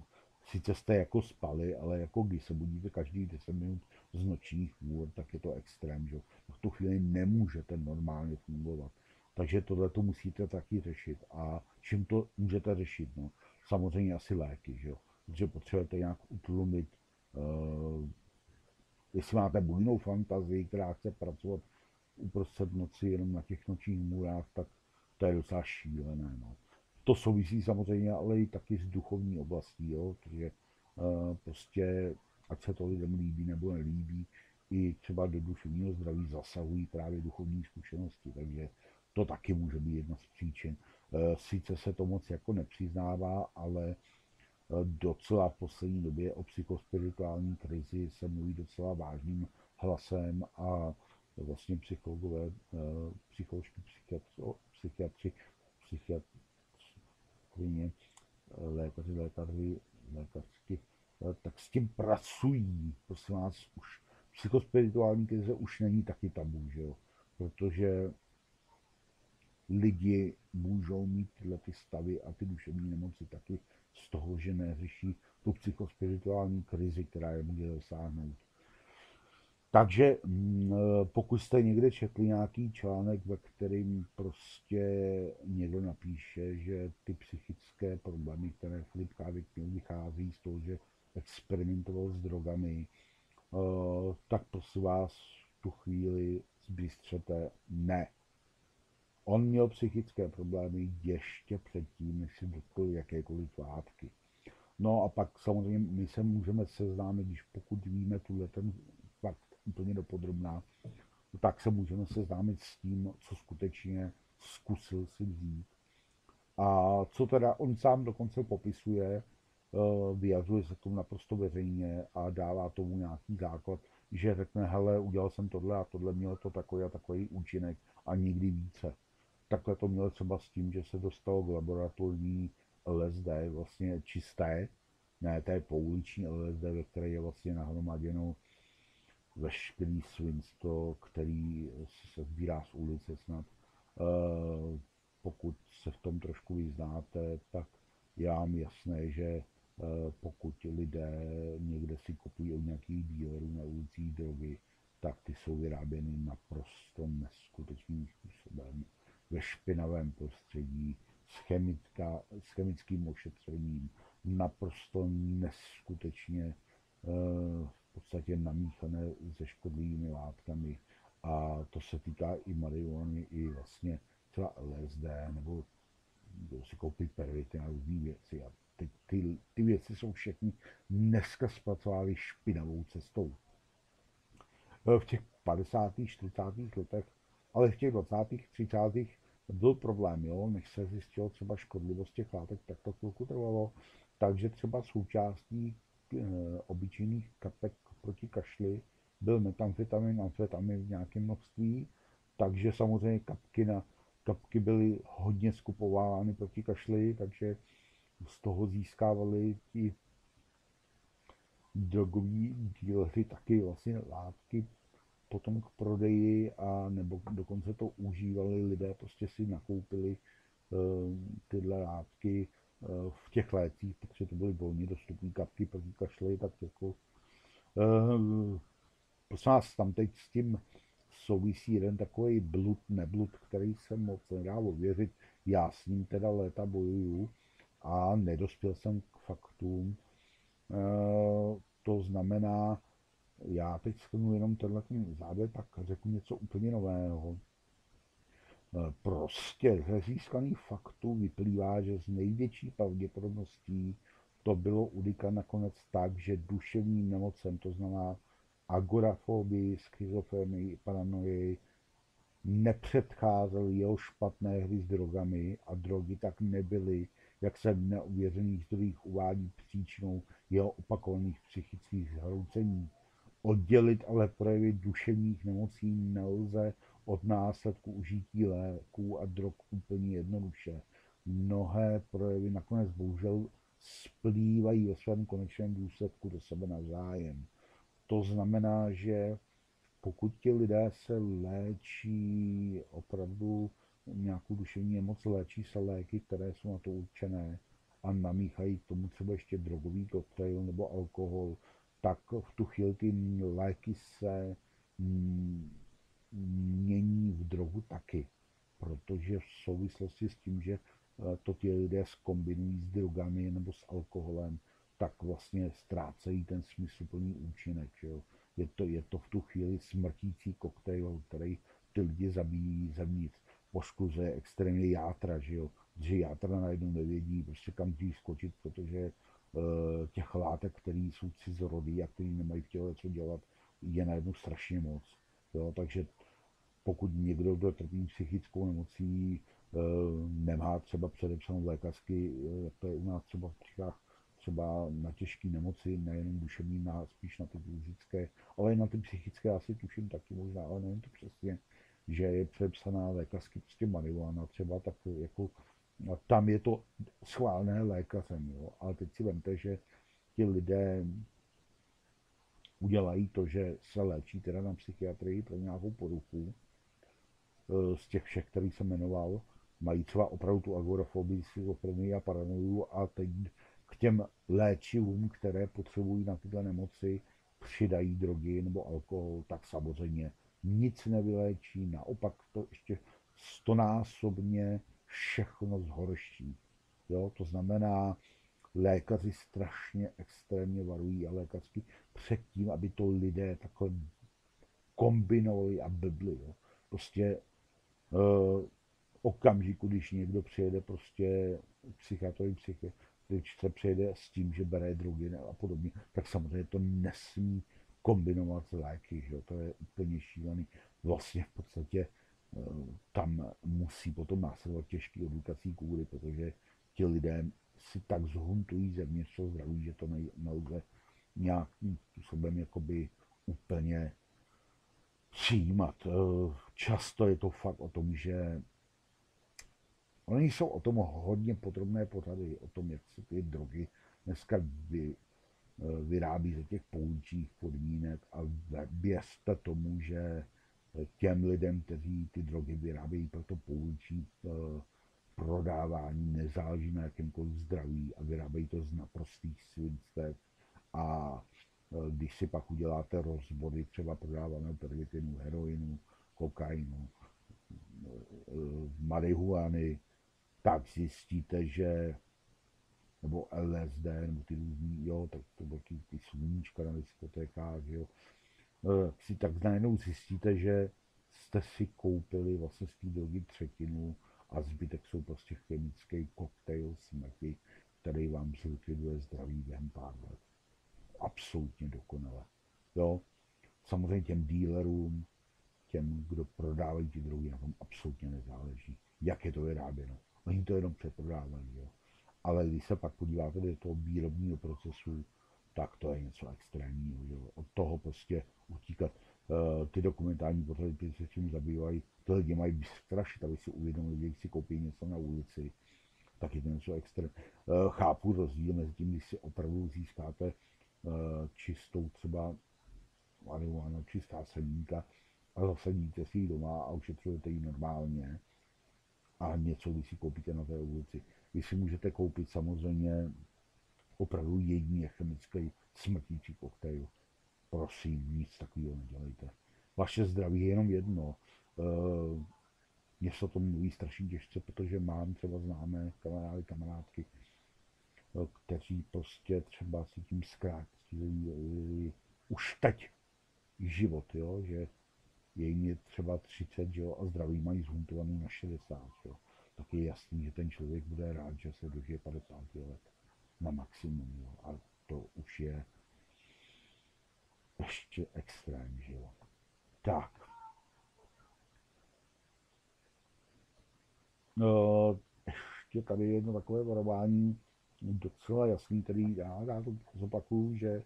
sice jste jako spali, ale jako když se budíte každý 10 minut z nočních můr, tak je to extrém, že v tu chvíli nemůžete normálně fungovat. Takže tohle to musíte taky řešit. A čím to můžete řešit? No, samozřejmě asi léky, že jo? Protože potřebujete nějak utlumit, uh, jestli máte bujnou fantazii, která chce pracovat uprostřed noci jenom na těch nočních můrách, tak to je docela šílené. No. To souvisí samozřejmě ale i taky s duchovní oblastí, jo? protože uh, prostě ať se to lidem líbí nebo nelíbí, i třeba do duševního zdraví zasahují právě duchovní zkušenosti, takže to taky může být jedna z příčin. E, sice se to moc jako nepřiznává, ale e, docela v poslední době o psychospirituální krizi se mluví docela vážným hlasem a vlastně psychologové, psycholožky, psychiatři, psychiatrině, lékaři, lékaři, lékařky, tak s tím pracují. Prosím vás, už psychospirituální krize už není taky tabu, že jo? protože lidi můžou mít tyhle ty stavy a ty duševní nemoci taky z toho, že neřeší tu psychospirituální krizi, která je může dosáhnout. Takže mm, pokud jste někde četli nějaký článek, ve kterým prostě někdo napíše, že ty psychické problémy, které Filip Kávik měl, vychází z toho, že experimentoval s drogami, eh, tak prosím vás v tu chvíli zbystřete ne. On měl psychické problémy ještě předtím, než si dotkl jakékoliv látky. No a pak samozřejmě my se můžeme seznámit, když pokud víme tuhle ten úplně dopodrobná, tak se můžeme seznámit s tím, co skutečně zkusil si vzít. A co teda on sám dokonce popisuje, eh, vyjadřuje se k tomu naprosto veřejně a dává tomu nějaký základ, že řekne, hele, udělal jsem tohle a tohle, mělo to takový a takový účinek a nikdy více. Takhle to mělo třeba s tím, že se dostalo k laboratorní LSD, vlastně čisté, ne té pouliční LSD, ve které je vlastně nahromaděno veškerý svinstvo, který se sbírá z ulice snad. Eh, pokud se v tom trošku vyznáte, tak je vám jasné, že eh, pokud lidé někde si kupují od nějakých dílerů na ulicích drogy, tak ty jsou vyráběny naprosto neskutečným způsobem ve špinavém prostředí s, chemická, s chemickým ošetřením, naprosto neskutečně eh, podstatě namíchané se škodlivými látkami. A to se týká i marihuany, i vlastně třeba LSD, nebo kdo si koupí pervity na různé věci. A ty, ty, ty věci jsou všechny dneska zpracovány špinavou cestou. V těch 50. 40. letech, ale v těch 20. 30. byl problém, jo, než se zjistilo třeba škodlivost těch látek, tak to chvilku trvalo. Takže třeba součástí e, obyčejných kapek proti kašli byl metamfetamin, amfetamin v nějakém množství, takže samozřejmě kapky, na, kapky byly hodně skupovány proti kašli, takže z toho získávali ti drogoví díleři taky vlastně látky potom k prodeji a nebo dokonce to užívali lidé, prostě si nakoupili uh, tyhle látky uh, v těch lécích, protože to byly volně dostupné kapky proti kašli, tak jako prosím vás, tam teď s tím souvisí jeden takový blud, neblud, který se moc nedá ověřit. Já s ním teda léta bojuju a nedospěl jsem k faktům. E, to znamená, já teď schrnu jenom tenhle ten závěr, pak řeknu něco úplně nového. E, prostě ze získaných faktů vyplývá, že z největší pravděpodobností to bylo u Dika nakonec tak, že duševním nemocem, to znamená agorafobii, schizofrenii, paranoii, nepředcházel jeho špatné hry s drogami a drogy tak nebyly, jak se v neuvěřených zdrojích uvádí příčinou jeho opakovaných psychických zhroucení. Oddělit ale projevy duševních nemocí nelze od následku užití léků a drog úplně jednoduše. Mnohé projevy nakonec bohužel splývají ve svém konečném důsledku do sebe navzájem. To znamená, že pokud ti lidé se léčí opravdu nějakou duševní nemoc, léčí se léky, které jsou na to určené a namíchají k tomu třeba ještě drogový koktejl nebo alkohol, tak v tu chvíli ty léky se mění v drogu taky, protože v souvislosti s tím, že to ti lidé zkombinují s drogami nebo s alkoholem, tak vlastně ztrácejí ten smysluplný účinek. Jo. Je, to, je to v tu chvíli smrtící koktejl, který ty lidi zabíjí zevnitř, poškozuje extrémně játra, že jo. Že játra najednou nevědí, prostě kam dřív skočit, protože uh, těch látek, které jsou cizorodý a které nemají v těle co dělat, je najednou strašně moc. Jo. Takže pokud někdo, kdo trpí psychickou nemocí, nemá třeba předepsanou lékařsky, uh, jak to je u nás třeba v Čechách, třeba na těžké nemoci, nejenom duševní, na, spíš na ty fyzické, ale i na ty psychické asi tuším taky možná, ale nevím to přesně, že je přepsaná lékařsky prostě marihuana třeba, tak jako tam je to schválné lékařem, jo. ale teď si vemte, že ti lidé udělají to, že se léčí teda na psychiatrii pro nějakou poruchu eh, z těch všech, který jsem jmenoval, mají třeba opravdu tu agorafobii, schizofrenii a paranoju a teď k těm léčivům, které potřebují na tyhle nemoci, přidají drogy nebo alkohol, tak samozřejmě nic nevyléčí, naopak to ještě stonásobně všechno zhorší. Jo? To znamená, lékaři strašně extrémně varují a lékařky před tím, aby to lidé takhle kombinovali a blbli. Jo? Prostě uh, okamžiku, když někdo přijede prostě psychiatrovi, psychiatričce přijede s tím, že bere drogy a podobně, tak samozřejmě to nesmí kombinovat s léky, že? to je úplně šílený. Vlastně v podstatě uh, tam musí potom následovat těžký edukací kůry, protože ti lidé si tak zhuntují zevnitř to zdraví, že to nelze nějakým způsobem jakoby úplně přijímat. Eh, často je to fakt o tom, že oni jsou o tom hodně podrobné pořady, o tom, jak se ty drogy dneska vy, eh, vyrábí ze těch pouličních podmínek a věřte tomu, že těm lidem, kteří ty drogy vyrábějí pro to pouliční eh, prodávání, nezáleží na jakémkoliv zdraví a vyrábějí to z naprostých svinstev. A e, když si pak uděláte rozvody třeba prodávaného pervitinu, heroinu, kokainu, marihuany, tak zjistíte, že nebo LSD, nebo ty různý, jo, tak to bylo ty, ty sluníčka na diskotékách, jo, e, si tak najednou zjistíte, že jste si koupili vlastně z té drogy třetinu a zbytek jsou prostě chemický koktejl smrti, který vám zlikviduje zdraví během pár let. Absolutně dokonale. Jo? Samozřejmě těm dílerům, těm, kdo prodávají ty drogy, na tom absolutně nezáleží, jak je to vyráběno. Oni to jenom přeprodávají. Jo? Ale když se pak podíváte do toho výrobního procesu, tak to je něco extrémního. Jo? Od toho prostě utíkat. Eh, ty dokumentární pořady, které se tím zabývají, ty lidi mají vystrašit, aby si uvědomili, že si koupí něco na ulici, tak je to něco extra. Eh, chápu rozdíl mezi tím, když si opravdu získáte eh, čistou třeba ano, čistá semínka a zasadíte si ji doma a ušetřujete ji normálně a něco, když si koupíte na té ulici. Vy si můžete koupit samozřejmě opravdu jediný chemický smrtící koktejl. Prosím, nic takového nedělejte. Vaše zdraví je jenom jedno. Eh, mně se o tom mluví strašně těžce, protože mám třeba známé kamarády, kamarádky, eh, kteří prostě třeba si tím zkrátili eh, už teď život, jo, že je jim třeba 30 jo, a zdraví mají zhuntovaný na 60. Jo. Tak je jasný, že ten člověk bude rád, že se dožije 50 let na maximum. Jo. A to už je ještě extrém, že jo. Tak. No, ještě tady jedno takové varování, docela jasný, který já, já to zopakuju, že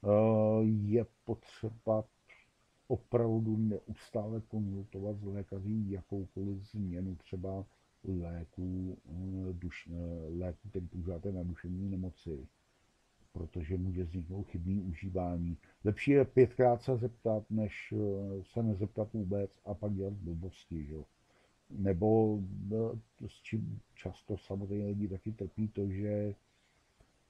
uh, je potřeba opravdu neustále konzultovat s lékaří jakoukoliv změnu třeba léků, uh, duš, uh, léků, který používáte na duševní nemoci, protože může vzniknout chybný užívání. Lepší je pětkrát se zeptat, než se nezeptat vůbec a pak dělat blbosti. Že? Nebo s čím často samozřejmě lidi taky trpí to, že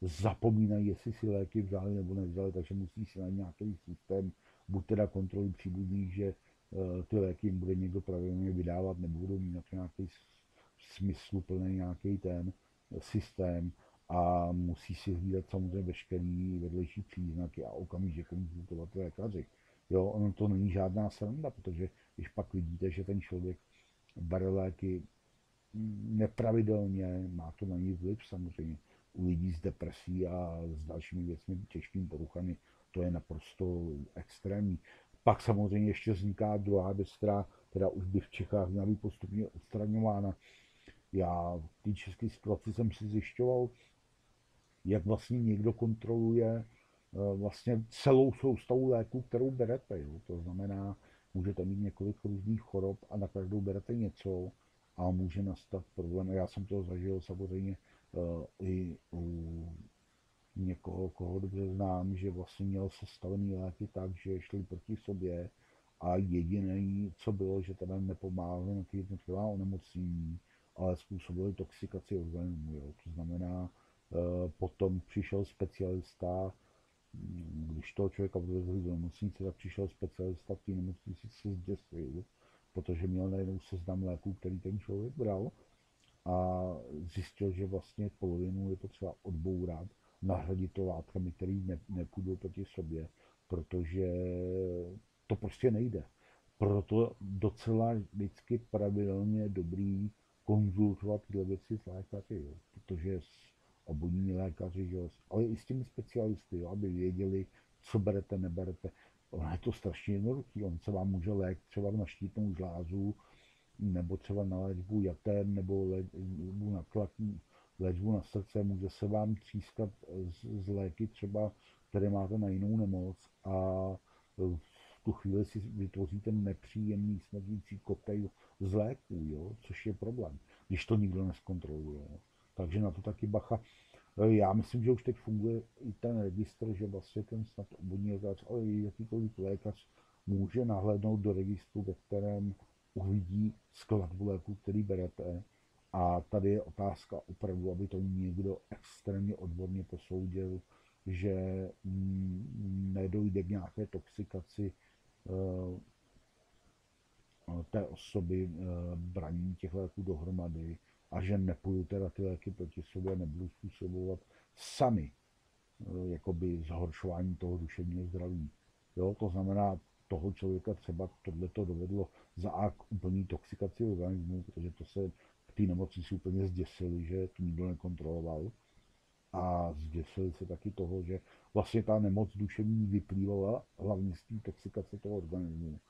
zapomínají, jestli si léky vzali nebo nevzali, takže musí si najít nějaký systém, buď teda kontroly příbuzných, že eh, ty léky jim bude někdo pravidelně vydávat, nebo budou mít na to nějaký smysluplný nějaký ten systém a musí si hlídat samozřejmě veškerý vedlejší příznaky a okamžitě konzultovat lékaři. Jo, ono to není žádná sranda, protože když pak vidíte, že ten člověk bere léky nepravidelně, má to na ní vliv samozřejmě. U lidí s depresí a s dalšími věcmi, těžkými poruchami, to je naprosto extrémní. Pak samozřejmě ještě vzniká druhá věc, která, která už by v Čechách měla být postupně odstraňována. Já v té české situaci jsem si zjišťoval, jak vlastně někdo kontroluje eh, vlastně celou soustavu léků, kterou berete. Jo. To znamená, můžete mít několik různých chorob a na každou berete něco a může nastat problém. Já jsem to zažil samozřejmě uh, i u někoho, koho dobře znám, že vlastně měl sestavený léky tak, že šli proti sobě a jediné, co bylo, že teda nepomáhali na ty jednotlivá onemocnění, ale způsobili toxikaci organismu. Jo. To znamená, eh, potom přišel specialista, když toho člověka odvezli do nemocnice, tak přišel specialista v té nemocnici se zděsil, protože měl najednou seznam léků, který ten člověk bral a zjistil, že vlastně polovinu je potřeba odbourat, nahradit to látkami, které ne, nepůjdou proti sobě, protože to prostě nejde. Proto docela vždycky pravidelně dobrý konzultovat tyhle věci s lékaři, jo, protože s obodními lékaři, jo, ale i s těmi specialisty, jo, aby věděli, co berete, neberete. Ono je to strašně jednoduché. On se vám může lék třeba na štítnou žlázu, nebo třeba na léčbu jater, nebo léčbu na tlak, léčbu na srdce, může se vám třískat z, z léky třeba, které máte na jinou nemoc a v tu chvíli si vytvoříte nepříjemný smrdící koktejl z léků, jo, což je problém, když to nikdo neskontroluje. Jo. Takže na to taky bacha. Já myslím, že už teď funguje i ten registr, že vlastně ten snad obvodní lékař, ale i jakýkoliv lékař může nahlédnout do registru, ve kterém uvidí skladbu léku, který berete. A tady je otázka opravdu, aby to někdo extrémně odborně posoudil, že mm, nedojde k nějaké toxikaci eh, té osoby eh, braní těch léků dohromady a že nepůjdu teda ty léky proti sobě, nebudu způsobovat sami eh, jakoby zhoršování toho duševního zdraví. Jo, to znamená, toho člověka třeba tohle to dovedlo za A k úplný toxikaci organismu, protože to se té nemocnici úplně zděsili, že to nikdo nekontroloval. A zděsili se taky toho, že vlastně ta nemoc duševní vyplývala hlavně z té toxikace toho organismu,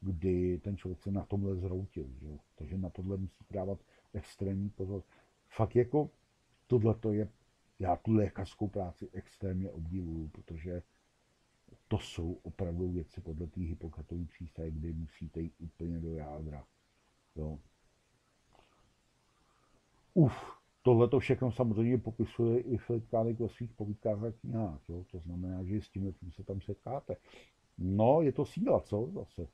kdy ten člověk se na tomhle zroutil. Že? Takže na tohle musí dávat extrémní pozor. Fakt jako tohle to je, já tu lékařskou práci extrémně obdivuju, protože to jsou opravdu věci podle té hypokratové přísahy, kdy musíte jít úplně do jádra. Jo. Uf, tohle to všechno samozřejmě popisuje i Filip Kálik ve svých povídkách a knihách. Jo. To znamená, že s tím, tím se tam setkáte. No, je to síla, co zase?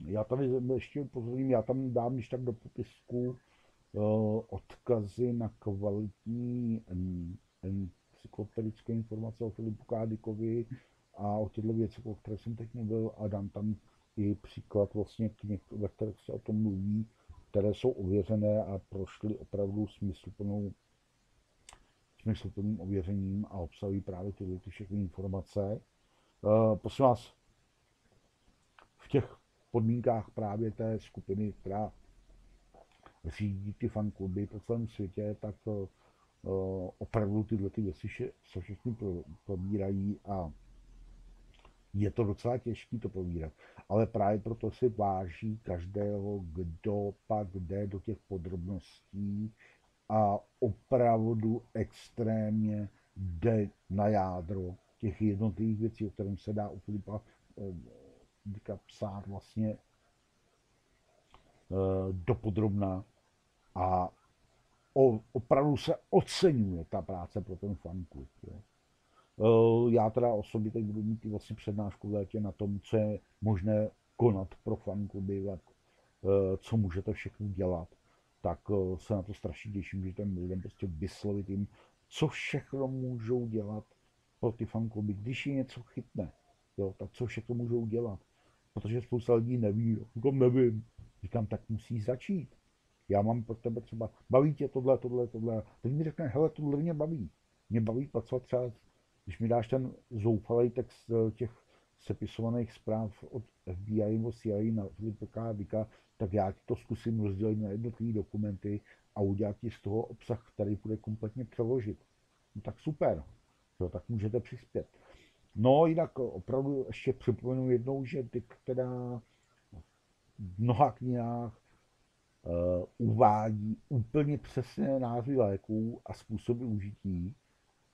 Já tady ještě upozorním, já tam dám když tak do popisku uh, odkazy na kvalitní encyklopedické informace o Filipu Kádikovi, a o těchto věcech, o kterých jsem teď mluvil, a dám tam i příklad vlastně knih, ve kterých se o tom mluví, které jsou ověřené a prošly opravdu smysluplnou smysluplným ověřením a obsahují právě tyhle ty všechny informace. Uh, prosím vás, v těch podmínkách právě té skupiny, která řídí ty fankluby po celém světě, tak uh, opravdu tyhle ty věci se všechny probírají a je to docela těžké to povídat, ale právě proto si váží každého, kdo pak jde do těch podrobností a opravdu extrémně jde na jádro těch jednotlivých věcí, o kterém se dá u Filipa eh, psát vlastně eh, dopodrobná a opravdu se oceňuje ta práce pro ten fanklub. Eh, já teda osobně teď budu mít vlastně přednášku v létě na tom, co je možné konat pro fankluby, eh, co můžete všechno dělat, tak eh, se na to strašně těším, že ten lidem prostě vyslovit jim, co všechno můžou dělat pro ty fankluby, když je něco chytne, jo, tak co všechno můžou dělat. Protože spousta lidí neví, říkám, nevím. Říkám, tak musí začít. Já mám pro tebe třeba, baví tě tohle, tohle, tohle. Teď mi řekne, hele, tohle mě baví. Mě baví pracovat třeba když mi dáš ten zoufalý text eh, těch sepisovaných zpráv od FBI nebo CIA na Filipa Dika, tak já to zkusím rozdělit na jednotlivé dokumenty a udělat ti z toho obsah, který bude kompletně přeložit. No tak super, jo, tak můžete přispět. No jinak opravdu ještě připomenu jednou, že ty, která v mnoha knihách uh, uvádí úplně přesné názvy léků a způsoby užití,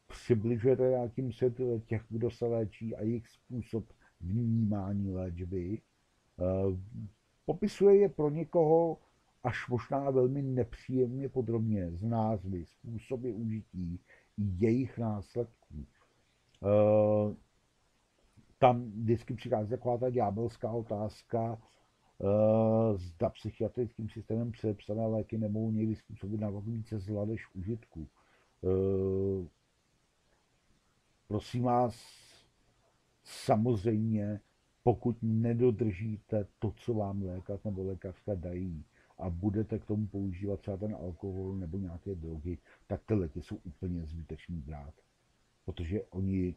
přibližuje nějakým svět těch, kdo se léčí a jejich způsob vnímání léčby. Eh, popisuje je pro někoho až možná velmi nepříjemně podrobně z názvy, způsoby užití jejich následků. Uh, tam vždycky přichází taková ta ďábelská otázka, uh, zda psychiatrickým systémem předepsané léky nemohou někdy způsobit na více zla než užitku. Prosím vás, samozřejmě, pokud nedodržíte to, co vám lékař nebo lékařka dají, a budete k tomu používat třeba ten alkohol nebo nějaké drogy, tak ty léky jsou úplně zbytečný brát. Protože oni,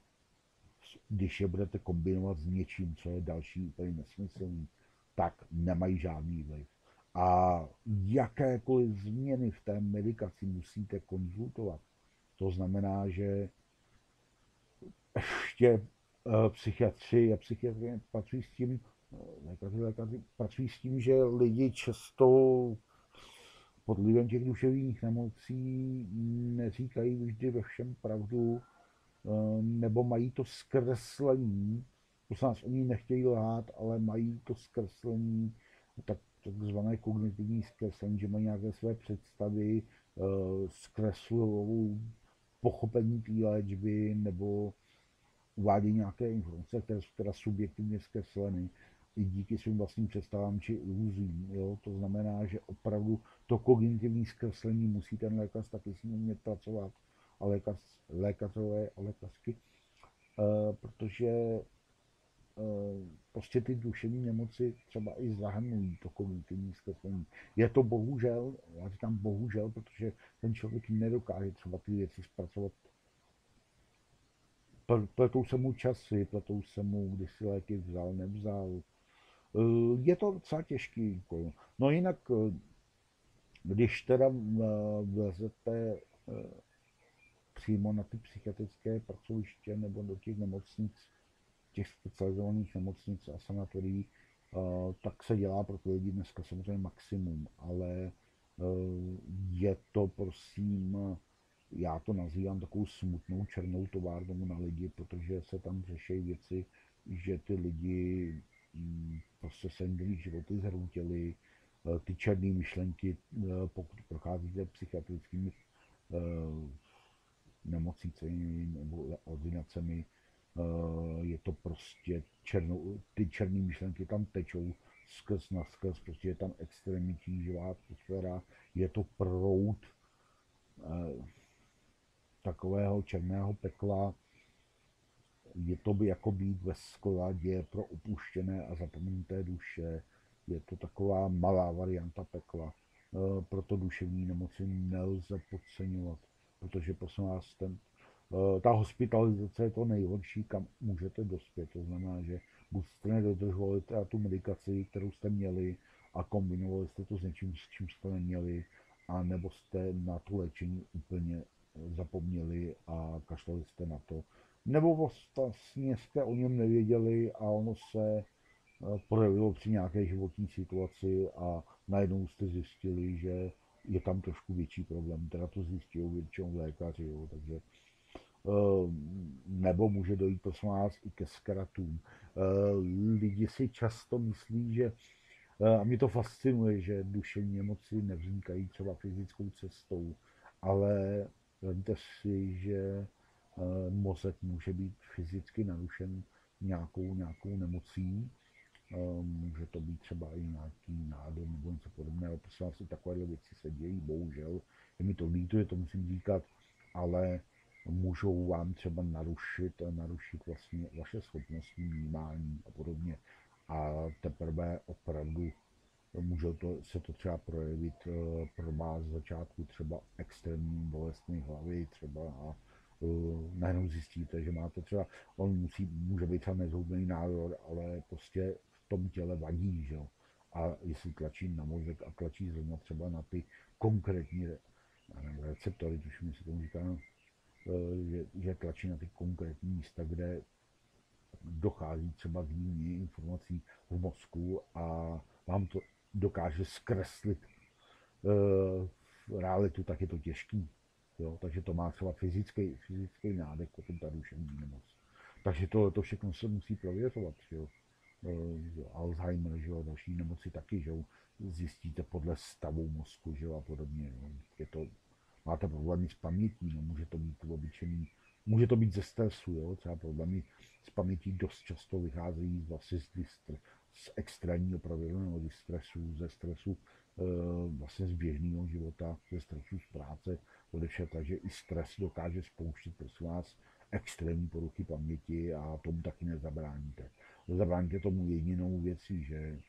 když je budete kombinovat s něčím, co je další úplně nesmyslný, tak nemají žádný vliv. A jakékoliv změny v té medikaci musíte konzultovat. To znamená, že ještě eh, psychiatři a psychiatři pracují s tím, lékaři, lékaři pracují s tím, že lidi často pod vlivem těch duševních nemocí neříkají vždy ve všem pravdu, eh, nebo mají to zkreslení, to nás oni nechtějí lhát, ale mají to zkreslení, tak, takzvané kognitivní zkreslení, že mají nějaké své představy, eh, zkreslují pochopení té léčby nebo uvádějí nějaké informace, které jsou teda subjektivně zkresleny i díky svým vlastním představám či iluzím. Jo? To znamená, že opravdu to kognitivní zkreslení musí ten lékař taky s ním umět pracovat a lékař, lékařové a lékařky, e, protože e, prostě ty duševní nemoci třeba i zahrnují to kognitivní zkreslení. Je to bohužel, já říkám bohužel, protože ten člověk nedokáže třeba ty věci zpracovat pletou se mu časy, pletou se mu, když si léky vzal, nevzal, Eh, je to docela těžký úkol. No jinak, eh, když teda eh, vlezete přímo na ty psychiatrické pracoviště nebo do těch nemocnic, těch specializovaných nemocnic a sanatorií, tak se dělá pro ty lidi dneska samozřejmě maximum, ale je to prosím, já to nazývám takovou smutnou černou továrnou na lidi, protože se tam řeší věci, že ty lidi mm, prostě se jim životy zhroutěly, eh, ty černé myšlenky, eh, pokud procházíte psychiatrickými eh, nemocnicemi nebo ordinacemi, je to prostě černou, ty černé myšlenky tam tečou skrz na skrz, prostě je tam extrémní tíživá atmosféra, je to proud takového černého pekla, je to by jako být ve skladě pro opuštěné a zapomenuté duše. Je to taková malá varianta pekla. E, proto duševní nemoci nelze podceňovat, protože prosím vás, ten, e, ta hospitalizace je to nejhorší, kam můžete dospět. To znamená, že buď jste nedodržovali teda tu medikaci, kterou jste měli a kombinovali jste to s něčím, s čím jste neměli, a nebo jste na to léčení úplně zapomněli a kašlali jste na to nebo vlastně jste o něm nevěděli a ono se eh, projevilo při nějaké životní situaci a najednou jste zjistili, že je tam trošku větší problém. Teda to zjistil většinou lékaři, jo, takže eh, nebo může dojít, prosím vás, i ke zkratům. Eh, lidi si často myslí, že a mě to fascinuje, že duševní nemoci nevznikají třeba fyzickou cestou, ale vemte si, že Eh, mozek může být fyzicky narušen nějakou, nějakou nemocí, eh, může to být třeba i nějaký nádor nebo něco podobného. Prosím vás, i takovéhle věci se dějí, bohužel. Je mi to líto, že to musím říkat, ale můžou vám třeba narušit, narušit vlastně vaše schopnosti vnímání a podobně. A teprve opravdu může to, se to třeba projevit eh, pro vás z začátku třeba extrémní bolestní hlavy třeba a uh, najednou zjistíte, že máte třeba, on musí, může být třeba nezhoubný nádor, ale prostě v tom těle vadí, že jo. A jestli tlačí na mozek a tlačí zrovna třeba na ty konkrétní nevím, receptory, tuším, se tomu říká, no, že, že tlačí na ty konkrétní místa, kde dochází třeba k výměně informací v mozku a vám to dokáže zkreslit uh, realitu, tak je to těžký. Jo? Takže to má třeba fyzický, fyzický nádech, potom ta duševní nemoc. Takže to, to všechno se musí prověřovat. Jo? E, Alzheimer, že jo? další nemoci taky, že jo? zjistíte podle stavu mozku že jo? a podobně. Jo? Je to máte problémy s pamětí, no, může to být obyčejný, může to být ze stresu, jo, třeba problémy s pamětí dost často vycházejí vlastně z, z extrémního pravidelného stresu, ze stresu e, vlastně z běžného života, ze stresu z práce, odevšel, takže i stres dokáže spouštět, prosím vás, extrémní poruchy paměti a tomu taky nezabráníte. Zabráníte tomu jedinou věcí, že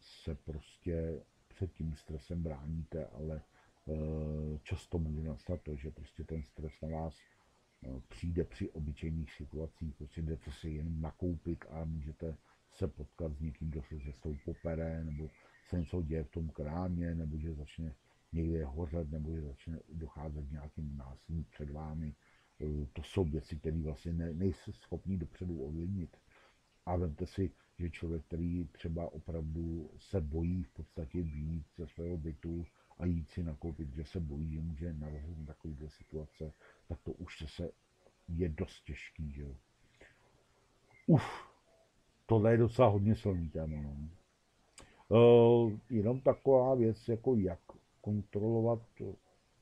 se prostě před tím stresem bráníte, ale eh, často může nastat to, že prostě ten stres na vás eh, přijde při obyčejných situacích, prostě jdete si jen nakoupit a můžete se potkat s někým, kdo se cestou popere, nebo se něco děje v tom krámě, nebo že začne někde hořet, nebo že začne docházet k nějakým násilí před vámi. Eh, to jsou věci, které vlastně ne, nejste schopni dopředu ovlivnit. A vemte si, že člověk, který třeba opravdu se bojí v podstatě výjít ze svého bytu a jít si nakoupit, že se bojí, že může narazit na takovýhle situace, tak to už se je dost těžký, že jo. Uf, tohle je docela hodně silný téma, no. Uh, jenom taková věc, jako jak kontrolovat,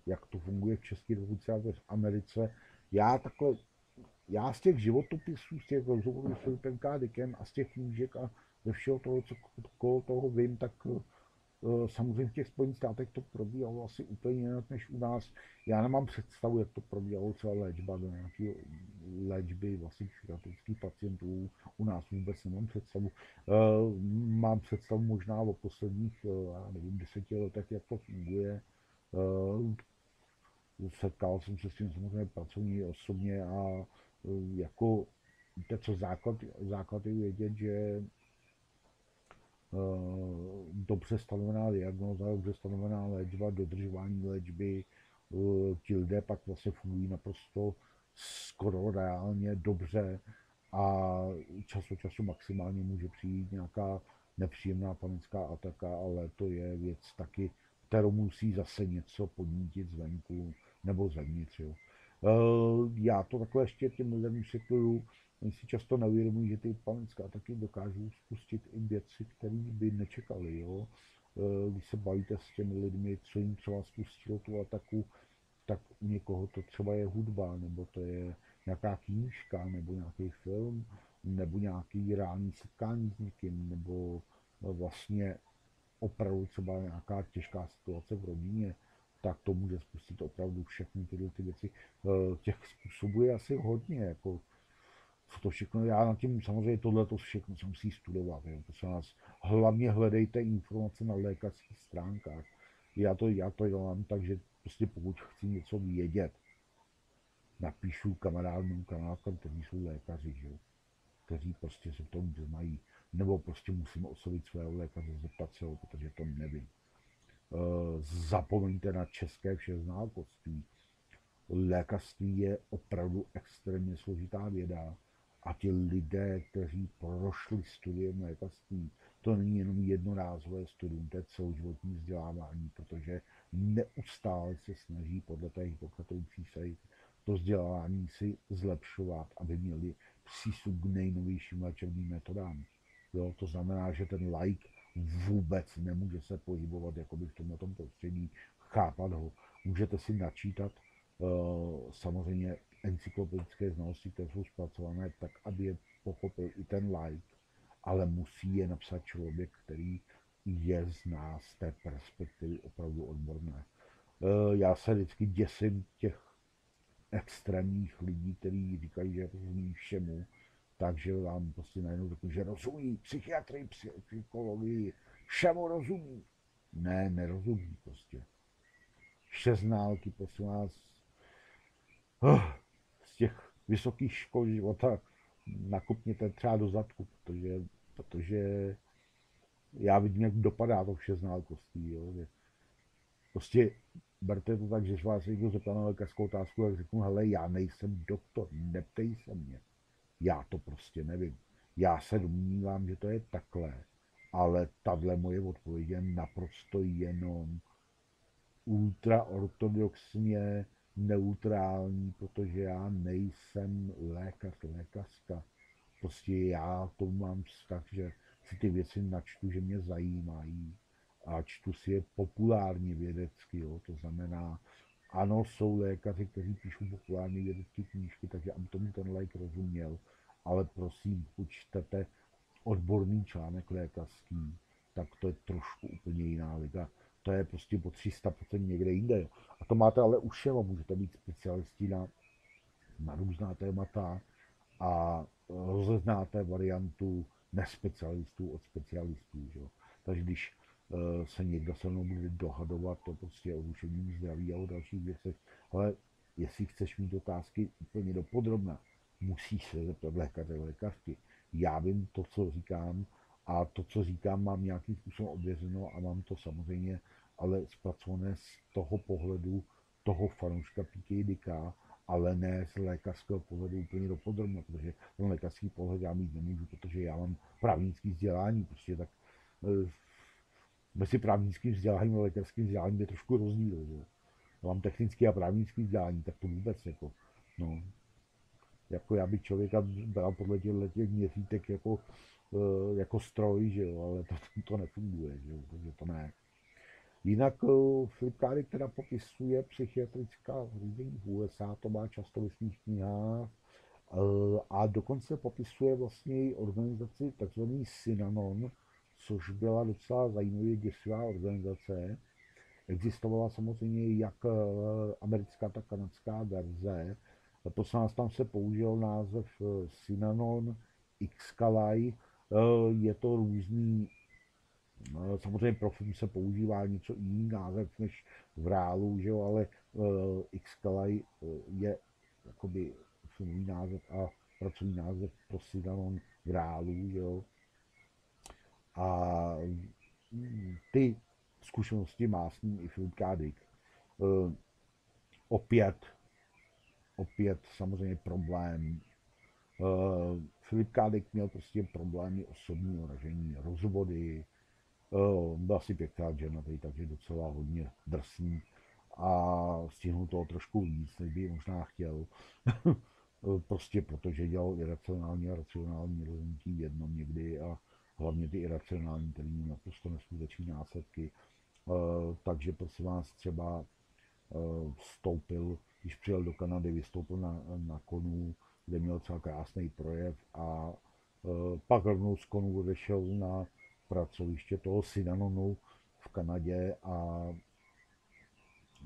jak to funguje v České republice a v Americe. Já takhle já z těch životopisů, z těch rozhovorů s Filipem a z těch knížek a ze všeho toho, co toho vím, tak uh, samozřejmě v těch Spojených státech to probíhalo asi úplně jinak než u nás. Já nemám představu, jak to probíhalo třeba léčba do nějaké léčby vlastně psychiatrických pacientů. U nás vůbec nemám představu. Uh, mám představu možná o posledních, uh, já nevím, deseti letech, jak to funguje. Setkal jsem se s tím samozřejmě pracovní osobně a Eh, jako, víte co, základ, základ je vědět, že dobře stanovená diagnoza, dobře stanovená léčba, dodržování léčby, uh, ti lidé pak vlastně fungují naprosto skoro reálně dobře a čas od času maximálně může přijít nějaká nepříjemná panická ataka, ale to je věc taky, kterou musí zase něco podnítit zvenku nebo zevnitř. Jo. Eh, já to takhle ještě těm lidem vysvětluju. Oni si často neuvědomují, že ty panické ataky dokážou spustit i věci, které by nečekali. Jo? Eh, když se bavíte s těmi lidmi, co jim třeba spustilo tu ataku, tak u někoho to třeba je hudba, nebo to je nějaká knížka, nebo nějaký film, nebo nějaký reální setkání s někým, nebo vlastně opravdu třeba nějaká těžká situace v rodině tak to může spustit opravdu všechny tyhle ty věci. Eh, těch způsobů je asi hodně, jako to všechno, já na tím samozřejmě tohle to všechno se musí studovat, jo. se nás, hlavně hledejte informace na lékařských stránkách. Já to, já to dělám tak, že prostě pokud chci něco vědět, napíšu kamarádům, kamarádkám, kteří jsou lékaři, že kteří prostě se v tom mají, nebo prostě musím oslovit svého lékaře, zeptat se ho, protože to nevím. Eh, zapomeňte na české všeználkoství. Lékařství je opravdu extrémně složitá věda a ti lidé, kteří prošli studiem lékařství, to není jenom jednorázové studium, to je celoživotní vzdělávání, protože neustále se snaží podle té Hippokratovy přísahy to vzdělávání si zlepšovat, aby měli přístup k nejnovějším léčebným metodám. Jo, to znamená, že ten like vůbec nemůže se pohybovat jakoby v tomto prostředí, chápat ho. Můžete si načítat uh, samozřejmě encyklopedické znalosti, které jsou zpracované tak, aby je pochopil i ten like, ale musí je napsat člověk, který je z nás z té perspektivy opravdu odborné. Uh, já se vždycky děsím těch extrémních lidí, kteří říkají, že rozumí všemu, takže vám prostě najednou řeknu, že rozumí psychiatrii, psychologii, všemu rozumí. Ne, nerozumí prostě. Šestnálky, prosím vás, oh, těch vysokých škol života nakupněte třeba do zadku, protože, protože já vidím, jak dopadá to všeználkostí. Jo. Prostě berte to tak, že vás někdo zeptá na lékařskou otázku, jak řeknu, hele, já nejsem doktor, neptej se mě. Já to prostě nevím. Já se domnívám, že to je takhle, ale tahle moje odpověď je naprosto jenom ultraortodoxně neutrální, protože já nejsem lékař, lékařka. Prostě já to mám vztah, že si ty věci načtu, že mě zajímají a čtu si je populárně vědecky, jo, to znamená, ano, jsou lékaři, kteří píšou populární vědecké knížky, takže aby tomu ten like rozuměl, ale prosím, pokud odborný článek lékařský, tak to je trošku úplně jiná liga. To je prostě po 300% někde jinde. Jo. A to máte ale už všema, můžete být specialisti na, na různá témata a rozeznáte variantu nespecialistů od specialistů. Že? Takže když uh, se někdo se mnou bude dohadovat to prostě o duševním zdraví a o dalších věcech, ale jestli chceš mít otázky úplně do podrobna, musíš se zeptat lékaře, lékařky. Já vím to, co říkám a to, co říkám, mám nějakým způsobem ověřeno a mám to samozřejmě ale zpracované z toho pohledu toho fanouška PKDK ale ne z lékařského pohledu úplně do podrobna, protože ten lékařský pohled já mít nemůžu, protože já mám právnický vzdělání, prostě tak e, mezi právnickým vzděláním a lékařským vzděláním je trošku rozdíl. Že? Já mám technický a právnický vzdělání, tak to vůbec jako, no, jako já bych člověka bral podle těch, těch měřítek jako, e, jako stroj, že jo, ale to, to nefunguje, že jo, takže to ne. Jinak eh, Filip Kádek teda popisuje psychiatrická řízení v USA, to má často ve svých knihách, eh, a dokonce popisuje vlastně organizaci tzv. Synanon, což byla docela zajímavě děsivá organizace. Existovala samozřejmě jak eh, americká, tak kanadská verze. Prosím tam se použil název Synanon Xcalai. Je to různý samozřejmě pro film se používá něco jiný název než v reálu, že jo, ale uh, X-Kalaj uh, je jakoby filmový název a pracovní název pro Synanon v reálu, že jo. A ty zkušenosti má s ním i Filip Kádik. Uh, opět, opět samozřejmě problém. Uh, Filip Kádik měl prostě problémy osobního ražení, rozvody, byl asi pěkná ženatý, takže docela hodně drsný a stihnul toho trošku víc, než by možná chtěl. prostě protože dělal iracionální a racionální rozhodnutí v jednom někdy a hlavně ty iracionální, které měly naprosto neskutečné následky. takže prosím vás třeba vstoupil, když přijel do Kanady, vystoupil na, na konu, kde měl celá krásný projev a pak rovnou z konu odešel na pracoviště toho Synanonu v Kanadě a,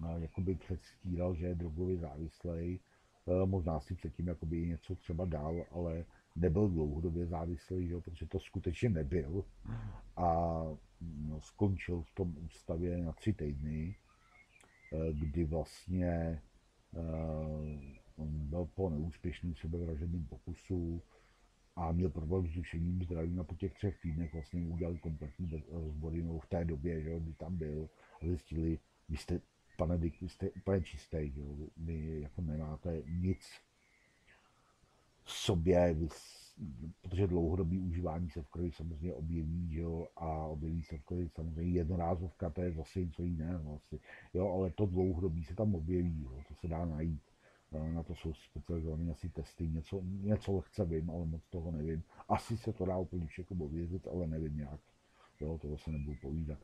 a jakoby předstíral, že je drogově závislý. E, možná si předtím jakoby něco třeba dál, ale nebyl dlouhodobě závislý, že, protože to skutečně nebyl. A no, skončil v tom ústavě na tři týdny, e, kdy vlastně e, on byl po neúspěšném sebevražedném pokusu, a měl problém s duševním zdravím a po těch třech týdnech vlastně udělali kompletní rozbory, no v té době, že kdy tam byl a zjistili, vy jste, pane Dick, vy jste úplně čistý, že vy jako nemáte nic v sobě, vy, protože dlouhodobý užívání se v krvi samozřejmě objeví, že jo, a objeví se v krvi samozřejmě jednorázovka, to je zase něco jiného vlastně, jo, ale to dlouhodobí se tam objeví, jo, to se dá najít na to jsou specializované asi testy, něco, něco lehce vím, ale moc toho nevím. Asi se to dá úplně všechno ověřit, ale nevím jak. Jo, to se nebudu povídat.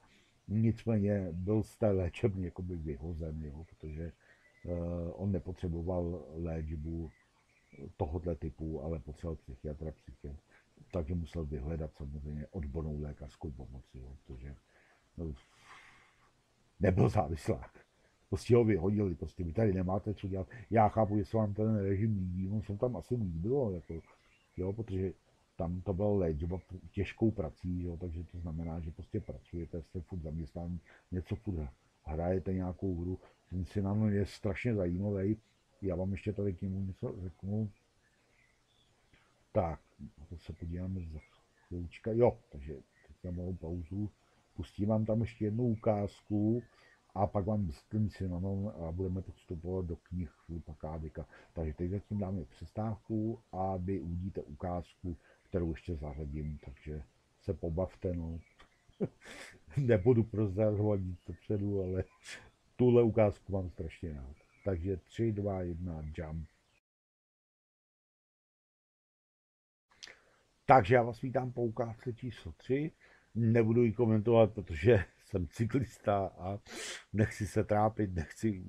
Nicméně byl z té léčebny jakoby vyhozen, jo, protože uh, on nepotřeboval léčbu tohoto typu, ale potřeboval psychiatra, psychiatra. Takže musel vyhledat samozřejmě odbornou lékařskou pomoc, jo, protože uh, nebyl závislák prostě ho vyhodili, prostě vy tady nemáte co dělat. Já chápu, že se vám ten režim líbí, on se tam asi líbilo, jako, jo, protože tam to byl léčba těžkou prací, jo, takže to znamená, že prostě pracujete, jste furt zaměstnání, něco furt hrajete nějakou hru, ten Synan je strašně zajímavý, já vám ještě tady k němu něco řeknu. Tak, to se podíváme za chvílička, jo, takže teď malou pauzu, pustím vám tam ještě jednu ukázku, a pak vám vysvětlím synonym a budeme teď vstupovat do knih Filipa Kádika. Takže teď zatím dáme přestávku a vy uvidíte ukázku, kterou ještě zařadím, takže se pobavte, no. Nebudu prozrazovat nic dopředu, ale tuhle ukázku mám strašně rád. Takže 3, 2, 1, jump. Takže já vás vítám po ukázce číslo 3. Nebudu ji komentovat, protože jsem cyklista a nechci se trápit, nechci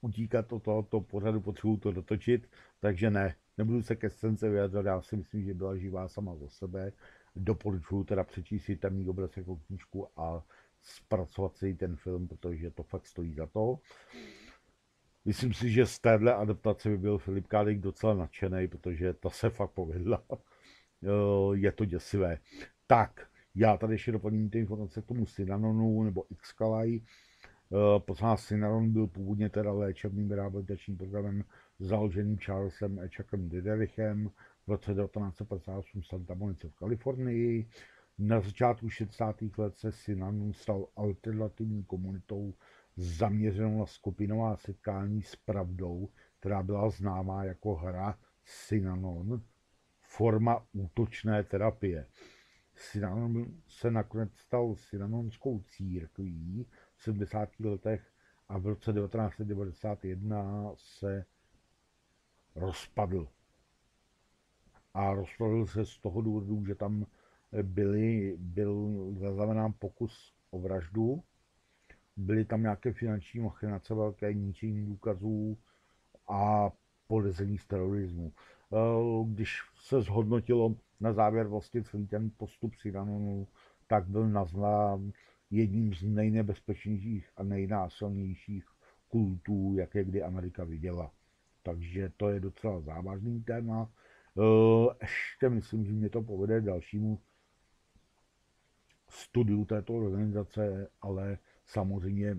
utíkat od tohoto pořadu, potřebuji to dotočit, takže ne, nebudu se ke scénce vyjadřovat, já si myslím, že byla živá sama za sebe. Doporučuji teda přečíst si temný obraz jako knížku a zpracovat si ten film, protože to fakt stojí za to. Myslím si, že z téhle adaptace by byl Filip Kádik docela nadšený, protože ta se fakt povedla. Je to děsivé. Tak, já tady ještě doplním ty informace k tomu Synanonu nebo Xkalai. Poznám Synanon byl původně teda léčebným rehabilitačním programem založeným Charlesem Echakem Diderichem v roce 1958 v Santa Monica v Kalifornii. Na začátku 60. let se Synanon stal alternativní komunitou zaměřenou na skupinová setkání s pravdou, která byla známá jako hra Synanon, forma útočné terapie. Synanon se nakonec stal synanonskou církví v 70. letech a v roce 1991 se rozpadl. A rozpadl se z toho důvodu, že tam byly, byl zaznamenán pokus o vraždu, byly tam nějaké finanční machinace, velké ničení důkazů a podezření z terorismu. Eh, když se zhodnotilo na závěr vlastně celý ten postup Syranonu, tak byl nazván jedním z nejnebezpečnějších a nejnásilnějších kultů, jaké kdy Amerika viděla. Takže to je docela závažný téma. Eh, ještě myslím, že mě to povede dalšímu studiu této organizace, ale samozřejmě eh,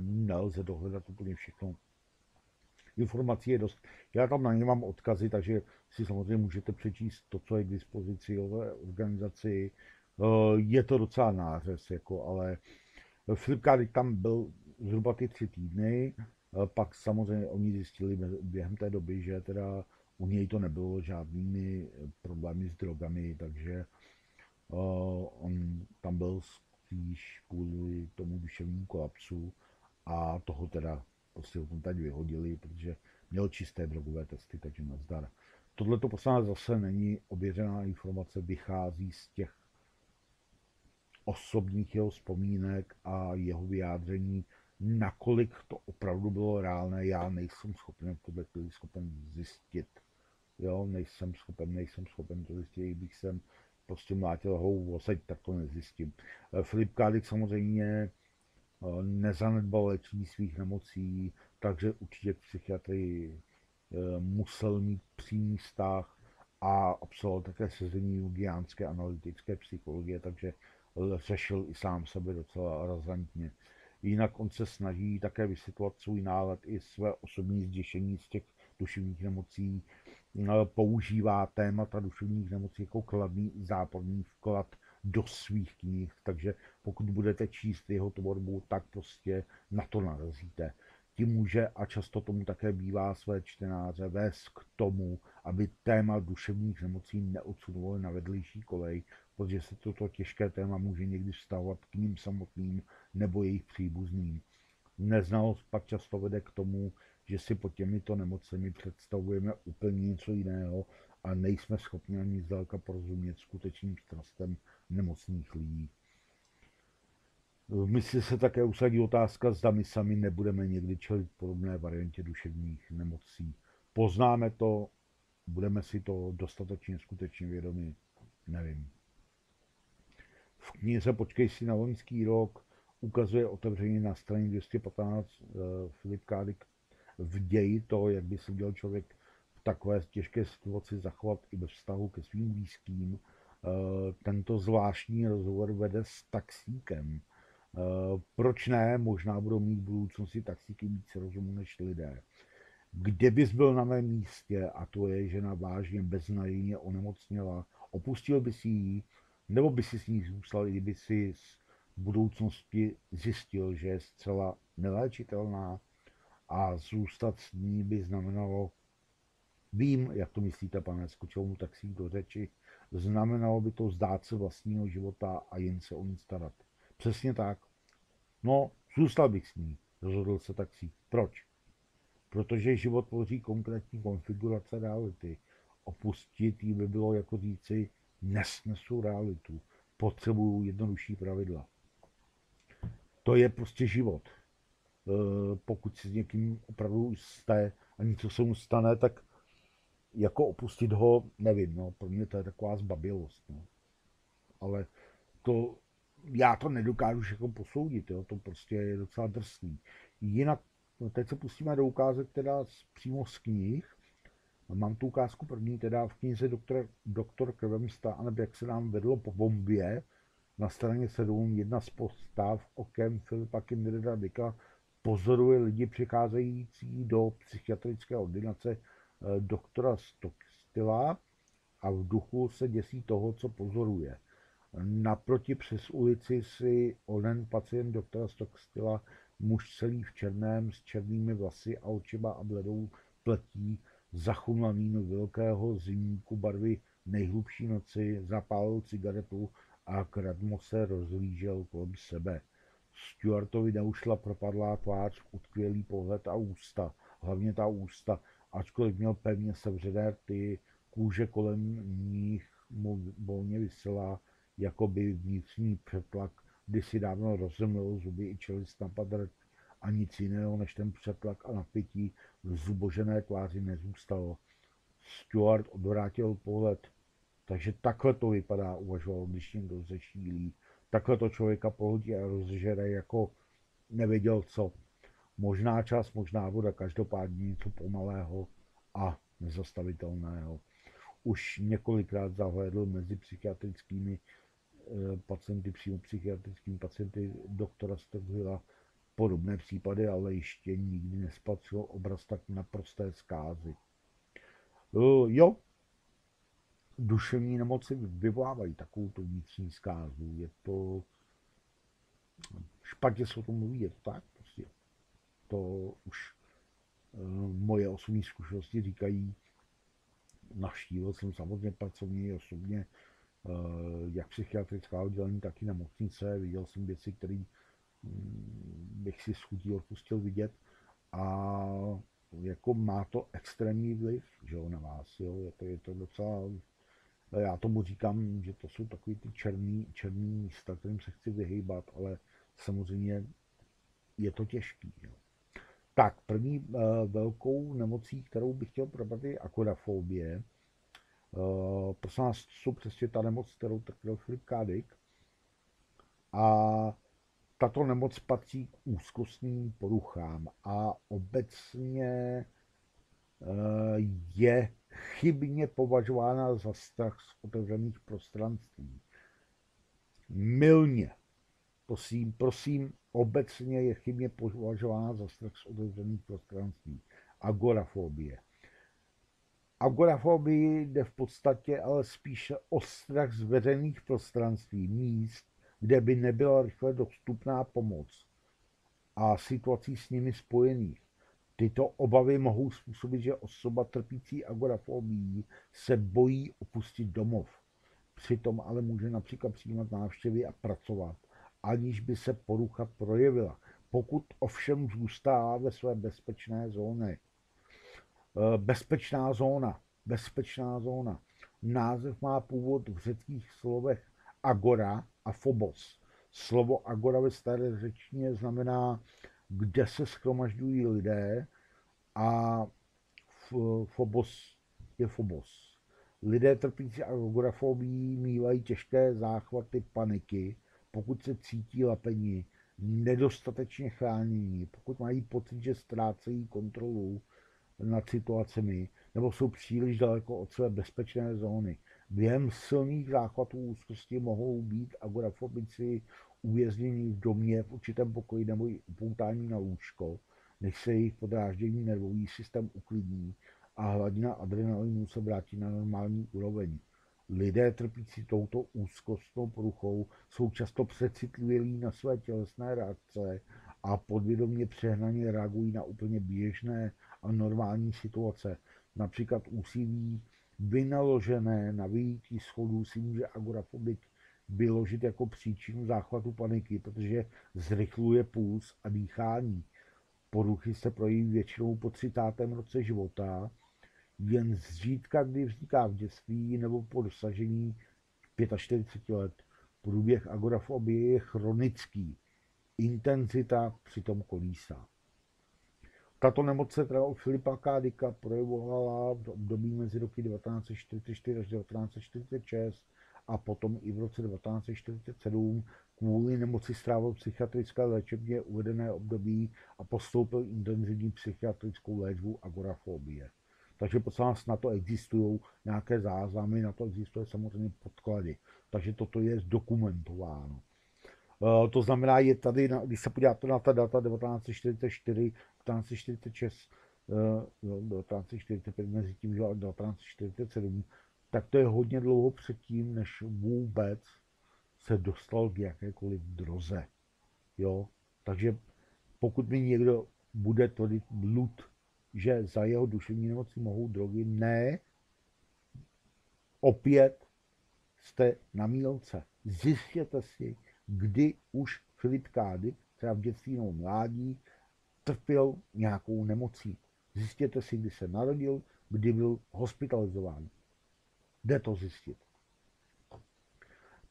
nelze dohledat úplně všechno. Informací je dost. Já tam na ně mám odkazy, takže si samozřejmě můžete přečíst to, co je k dispozici o organizaci. Eh, je to docela nářez, jako, ale Filip Kádik tam byl zhruba ty tři týdny, eh, pak samozřejmě oni zjistili během té doby, že teda u něj to nebylo žádnými problémy s drogami, takže on tam byl spíš kvůli tomu duševnímu kolapsu a toho teda prostě ho teď vyhodili, protože měl čisté drogové testy, takže nazdar. Tohle to poslanec zase není ověřená informace, vychází z těch osobních jeho vzpomínek a jeho vyjádření, nakolik to opravdu bylo reálné, já nejsem schopen v tuhle chvíli schopen zjistit. Jo, nejsem schopen, nejsem schopen to zjistit, i bych jsem prostě mlátil hou tak to nezjistím. Eh, Filip Kádik samozřejmě nezanedbal léčení svých nemocí, takže určitě k psychiatrii eh, musel mít přímý vztah a absolvoval také sezení jungiánské analytické psychologie, takže řešil i sám sebe docela razantně. Jinak on se snaží také vysvětlovat svůj nálad i své osobní zděšení z těch duševních nemocí, používá témata duševních nemocí jako kladný záporný vklad do svých knih, takže pokud budete číst jeho tvorbu, tak prostě na to narazíte. Tím může, a často tomu také bývá své čtenáře, vést k tomu, aby téma duševních nemocí neodsunovali na vedlejší kolej, protože se toto těžké téma může někdy vztahovat k ním samotným nebo jejich příbuzným. Neznalost pak často vede k tomu, že si pod těmito nemocemi představujeme úplně něco jiného a nejsme schopni ani zdaleka porozumět skutečným strastem nemocných lidí. V mysli se také usadí otázka, zda my sami nebudeme někdy čelit podobné variantě duševních nemocí. Poznáme to, budeme si to dostatečně skutečně vědomi, nevím. V knize Počkej si na loňský rok ukazuje otevřeně na straně 215 uh, eh, Filip Kádik v ději to, jak by se měl člověk v takové těžké situaci zachovat i ve vztahu ke svým blízkým. Eh, tento zvláštní rozhovor vede s taxíkem. Eh, proč ne? Možná budou mít v budoucnosti taxíky víc rozumu než lidé. Kde bys byl na mém místě a to je žena vážně beznadějně onemocněla, opustil by si ji, nebo by si s ní zůstal, kdyby si v budoucnosti zjistil, že je zcela neléčitelná, a zůstat s ní by znamenalo, vím, jak to myslíte, pane, skočil mu taxík do řeči, znamenalo by to vzdát se vlastního života a jen se o ní starat. Přesně tak. No, zůstal bych s ní, rozhodl se taxík. Proč? Protože život tvoří konkrétní konfigurace reality. Opustit ji by bylo jako říci, nesnesu realitu, potřebuju jednodušší pravidla. To je prostě život. pokud si s někým opravdu jste a něco se mu stane, tak jako opustit ho, nevím, no, pro mě to je taková zbabilost, no. Ale to, já to nedokážu všechno posoudit, jo, to prostě je docela drsný. Jinak, no, teď se pustíme do ukázek teda přímo z knih, Mám tu ukázku první teda v knize Doktor, Doktor krvemsta, anebo jak se nám vedlo po bombě, na straně 7, jedna z postav okem Filipa Kindreda Dicka pozoruje lidi přicházející do psychiatrické ordinace doktora Stockstila a v duchu se děsí toho, co pozoruje. Naproti přes ulici si onen pacient doktora Stockstila, muž celý v černém, s černými vlasy a očima a bledou pletí, zachumlaný do velkého zimníku barvy nejhlubší noci, zapálil cigaretu a kradmo se rozlížel kolem sebe. Stuartovi neušla propadlá tvář, utkvělý pohled a ústa, hlavně ta ústa, ačkoliv měl pevně sevřené rty, kůže kolem nich mu volně vysela, jako by vnitřní přetlak si dávno rozemlil zuby i čelist napadl a nic jiného než ten přetlak a napětí v zubožené tváři nezůstalo. Stuart odvrátil pohled. Takže takhle to vypadá, uvažoval, když někdo zešílí. Takhle to člověka pohodí a rozžere jako nevěděl co. Možná čas, možná voda, každopádně něco pomalého a nezastavitelného. Už několikrát zahlédl mezi psychiatrickými eh, pacienty, přímo psychiatrickými pacienty doktora Stockvilla podobné případy, ale ještě nikdy nespatřil obraz tak naprosté zkázy. Eh, jo, duševní nemoci vyvolávají takovou tu vnitřní zkázu. Je to, špatně se o tom mluví, je to tak. To už uh, moje osobní zkušenosti říkají, navštívil jsem samozřejmě pracovně osobně uh, jak psychiatrická oddělení, tak i nemocnice. Viděl jsem věci, které mm, bych si schutí odpustil vidět a jako má to extrémní vliv že jo, na vás. Jo. Je, to, je to docela já tomu říkám, že to jsou takový ty černý, černý místa, kterým se chci vyhýbat, ale samozřejmě je to těžký. Jo. Tak, první uh, velkou nemocí, kterou bych chtěl probrat, je akodafobie. Uh, prosím vás, jsou přesně ta nemoc, kterou trpěl Filip Kádik. A tato nemoc patří k úzkostným poruchám a obecně uh, je chybně považována za strach z otevřených prostranství. Milně. Prosím, prosím, obecně je chybně považována za strach z otevřených prostranství. Agorafobie. Agorafobii jde v podstatě ale spíše o strach z veřejných prostranství, míst, kde by nebyla rychle dostupná pomoc a situací s nimi spojených. Tyto obavy mohou způsobit, že osoba trpící agorafobií se bojí opustit domov. Přitom ale může například přijímat návštěvy a pracovat, aniž by se porucha projevila, pokud ovšem zůstává ve své bezpečné zóně. Eh, bezpečná zóna. Bezpečná zóna. Název má původ v řeckých slovech agora a phobos. Slovo agora ve staré řečtině znamená kde se schromažďují lidé a Phobos je Phobos. Lidé trpící agorafobií mývají těžké záchvaty paniky, pokud se cítí lapení, nedostatečně chránění, pokud mají pocit, že ztrácejí kontrolu nad situacemi, nebo jsou příliš daleko od své bezpečné zóny. Během silných záchvatů úzkosti mohou být agorafobici uvěznění v domě v určitém pokoji nebo i upoutání na lůžko, než se jejich podráždění nervový systém uklidní a hladina adrenalinu se vrátí na normální úroveň. Lidé trpící touto úzkostnou poruchou jsou často přecitlivělí na své tělesné reakce a podvědomě přehnaně reagují na úplně běžné a normální situace. Například úsilí vynaložené na vyjítí schodů si může agorafobik vyložit jako příčinu záchvatu paniky, protože zrychluje puls a dýchání. Poruchy se projeví většinou po 30. roce života, jen zřídka, kdy vzniká v dětství nebo po dosažení 45 let. Průběh agorafobie je chronický. intenzita přitom kolísá. Tato nemoc se teda u Filipa Kádika projevovala v období mezi roky 1944 až 1946 a potom i v roce 1947 kvůli nemoci strávil psychiatrické léčebně uvedené období a postoupil intenzivní psychiatrickou léčbu agorafobie. Takže prosím vás, na to existují nějaké záznamy, na to existuje samozřejmě podklady. Takže toto je zdokumentováno. Eh, to znamená, je tady, když se podíváte na ta data 1944, 1946, 1945, mezi tím, že 1947, tak to je hodně dlouho předtím, než vůbec se dostal k jakékoliv droze. Jo? Takže pokud mi někdo bude tvrdit blud, že za jeho duševní nemoci mohou drogy, ne, opět jste na mílce. Zjistěte si, kdy už Filip Kády, třeba v dětství nebo mládí, trpěl nějakou nemocí. Zjistěte si, kdy se narodil, kdy byl hospitalizován. Jde to zjistit.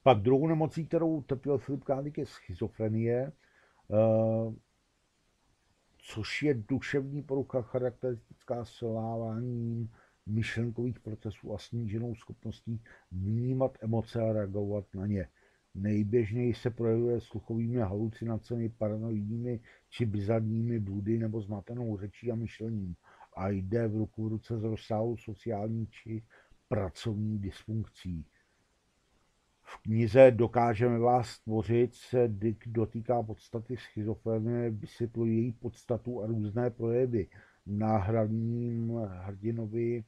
Pak druhou nemocí, kterou trpěl Filip Kádik, je schizofrenie, eh, což je duševní porucha charakteristická selháváním myšlenkových procesů a sníženou schopností vnímat emoce a reagovat na ně. Nejběžněji se projevuje sluchovými halucinacemi, paranoidními či bizarními bludy nebo zmatenou řečí a myšlením a jde v ruku v ruce s rozsáhlou sociální či pracovní dysfunkcí. V knize Dokážeme vás stvořit se Dick dotýká podstaty schizofrenie, vysvětluje její podstatu a různé projevy. Na hlavním hrdinovi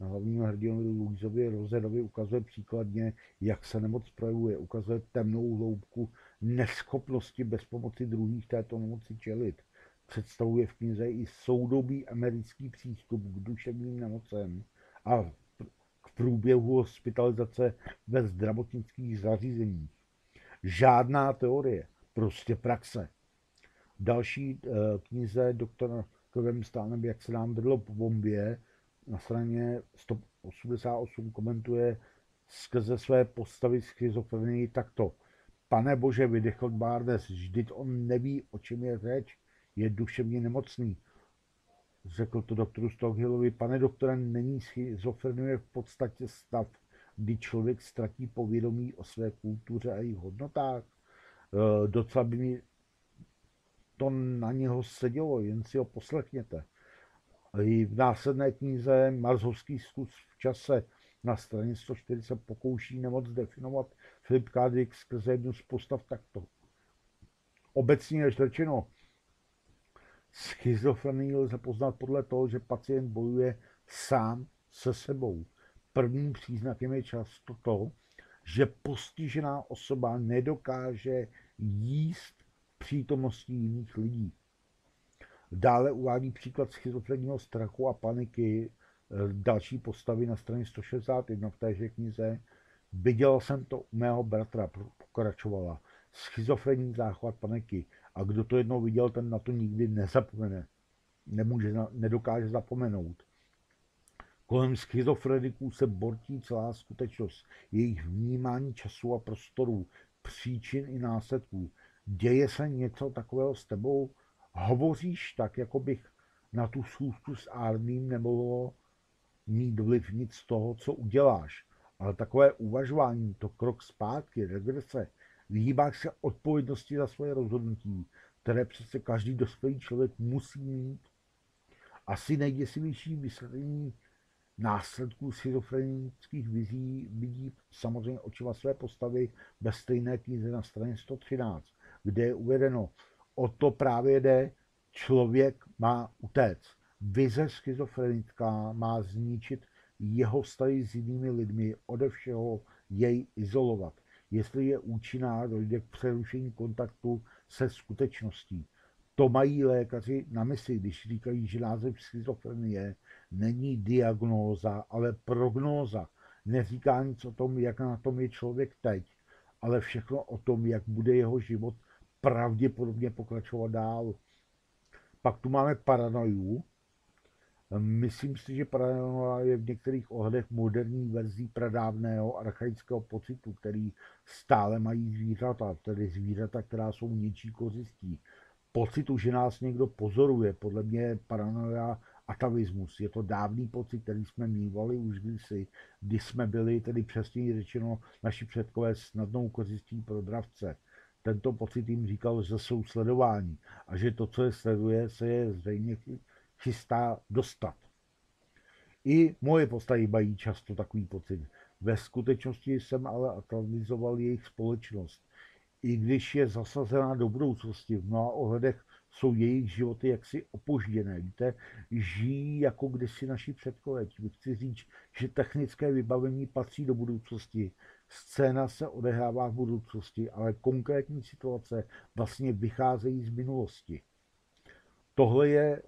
na hlavním hrdinovi Luizovi Rozerovi ukazuje příkladně, jak se nemoc projevuje. Ukazuje temnou hloubku neschopnosti bez pomoci druhých této nemoci čelit. Představuje v knize i soudobý americký přístup k duševním nemocem a průběhu hospitalizace ve zdravotnických zařízeních. Žádná teorie, prostě praxe. V další eh, knize doktor Kovem stánem, jak se nám vedlo po bombě, na straně 188 komentuje skrze své postavy schizofrenii takto. Pane Bože, vydechl Bardes, vždyť on neví, o čem je řeč, je duševně nemocný. Řekl to doktoru Stockhillovi, pane doktore, není schizofrenie v podstatě stav, kdy člověk ztratí povědomí o své kultuře a jejich hodnotách. E, docela by mi to na něho sedělo, jen si ho poslechněte. I v následné knize Marzovský zkus v čase na straně 140 se pokouší nemoc definovat Filip Kádik skrze jednu z postav takto. Obecně řečeno, schizofrenii lze poznat podle toho, že pacient bojuje sám se sebou. Prvním příznakem je často to, že postižená osoba nedokáže jíst přítomností jiných lidí. Dále uvádí příklad schizofrenního strachu a paniky eh, další postavy na straně 161 v téže knize. Viděl jsem to u mého bratra, pokračovala. Schizofrenní záchvat paniky. A kdo to jednou viděl, ten na to nikdy nezapomene. Nemůže, nedokáže zapomenout. Kolem schizofreniků se bortí celá skutečnost, jejich vnímání času a prostoru, příčin i následků. Děje se něco takového s tebou? hovoříš tak, jako bych na tu schůzku s Arným nemohlo mít vliv nic z toho, co uděláš. Ale takové uvažování, to krok zpátky, regrese, vyhýbáš se odpovědnosti za svoje rozhodnutí, které přece každý dospělý člověk musí mít. Asi nejděsivější vysvětlení následků schizofrenických vizí vidí samozřejmě očima své postavy ve stejné knize na straně 113, kde je uvedeno, o to právě jde. Člověk má utéct. Vize schizofrenická má zničit jeho vztahy s jinými lidmi, ode všeho jej izolovat. Jestli je účinná, dojde k přerušení kontaktu se skutečností. To mají lékaři na mysli, když říkají, že název schizofrenie není diagnóza, ale prognóza. Neříká nic o tom, jak na tom je člověk teď, ale všechno o tom, jak bude jeho život pravděpodobně pokračovat dál. Pak tu máme paranoju Myslím si, že paranoia je v některých ohledech moderní verzí pradávného archaického pocitu, který stále mají zvířata, tedy zvířata, která jsou něčí kořistí. Pocitu, že nás někdo pozoruje, podle mě je paranoia atavismus. Je to dávný pocit, který jsme mývali už kdysi, kdy jsme byli, tedy přesně řečeno, naši předkové snadnou kořistí pro dravce. Tento pocit jim říkal, že jsou sledování a že to, co je sleduje, se je zřejmě chystá dostat. I moje postavy mají často takový pocit. Ve skutečnosti jsem ale atavizoval jejich společnost. I když je zasazená do budoucnosti, v mnoha ohledech jsou jejich životy jaksi opožděné. Víte, žijí jako kdysi naši předkové. Tím chci říct, že technické vybavení patří do budoucnosti. Scéna se odehrává v budoucnosti, ale konkrétní situace vlastně vycházejí z minulosti. Tohle je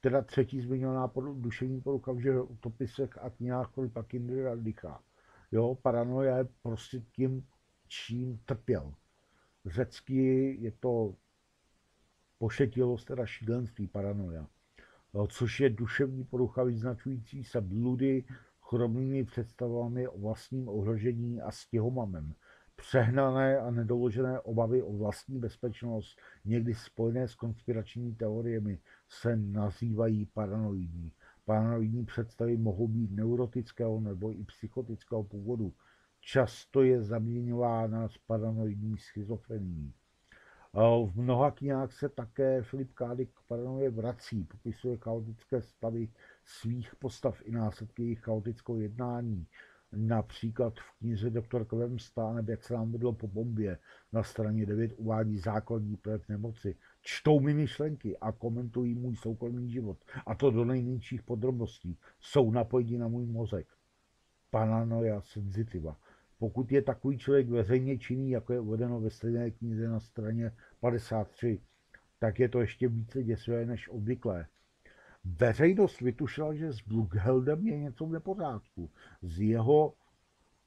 teda třetí zmiňovaná duševní porucha v utopisech a knihách Filipa Kindera Dicha. Jo, paranoia je prostě tím, čím trpěl. Řecky je to pošetilost, teda šílenství, paranoia, což je duševní porucha vyznačující se bludy, chromnými představami o vlastním ohrožení a stěhomamem. Přehnané a nedoložené obavy o vlastní bezpečnost, někdy spojené s konspiračními teoriemi, se nazývají paranoidní. Paranoidní představy mohou být neurotického nebo i psychotického původu. Často je zaměňována s paranoidní schizofrenií. V mnoha knihách se také Filip Kády k paranoje vrací, popisuje chaotické stavy svých postav i následky jejich chaotického jednání. Například v knize Doktor Kovem stáne, jak se nám vedlo po bombě, na straně 9 uvádí základní projekt nemoci. Čtou mi myšlenky a komentují můj soukromý život. A to do nejmenších podrobností. Jsou napojení na můj mozek. Paranoia senzitiva. Pokud je takový člověk veřejně činný, jako je uvedeno ve stejné knize na straně 53, tak je to ještě více děsivé než obvyklé. Veřejnost vytušila, že s Blugheldem je něco v nepořádku. Z jeho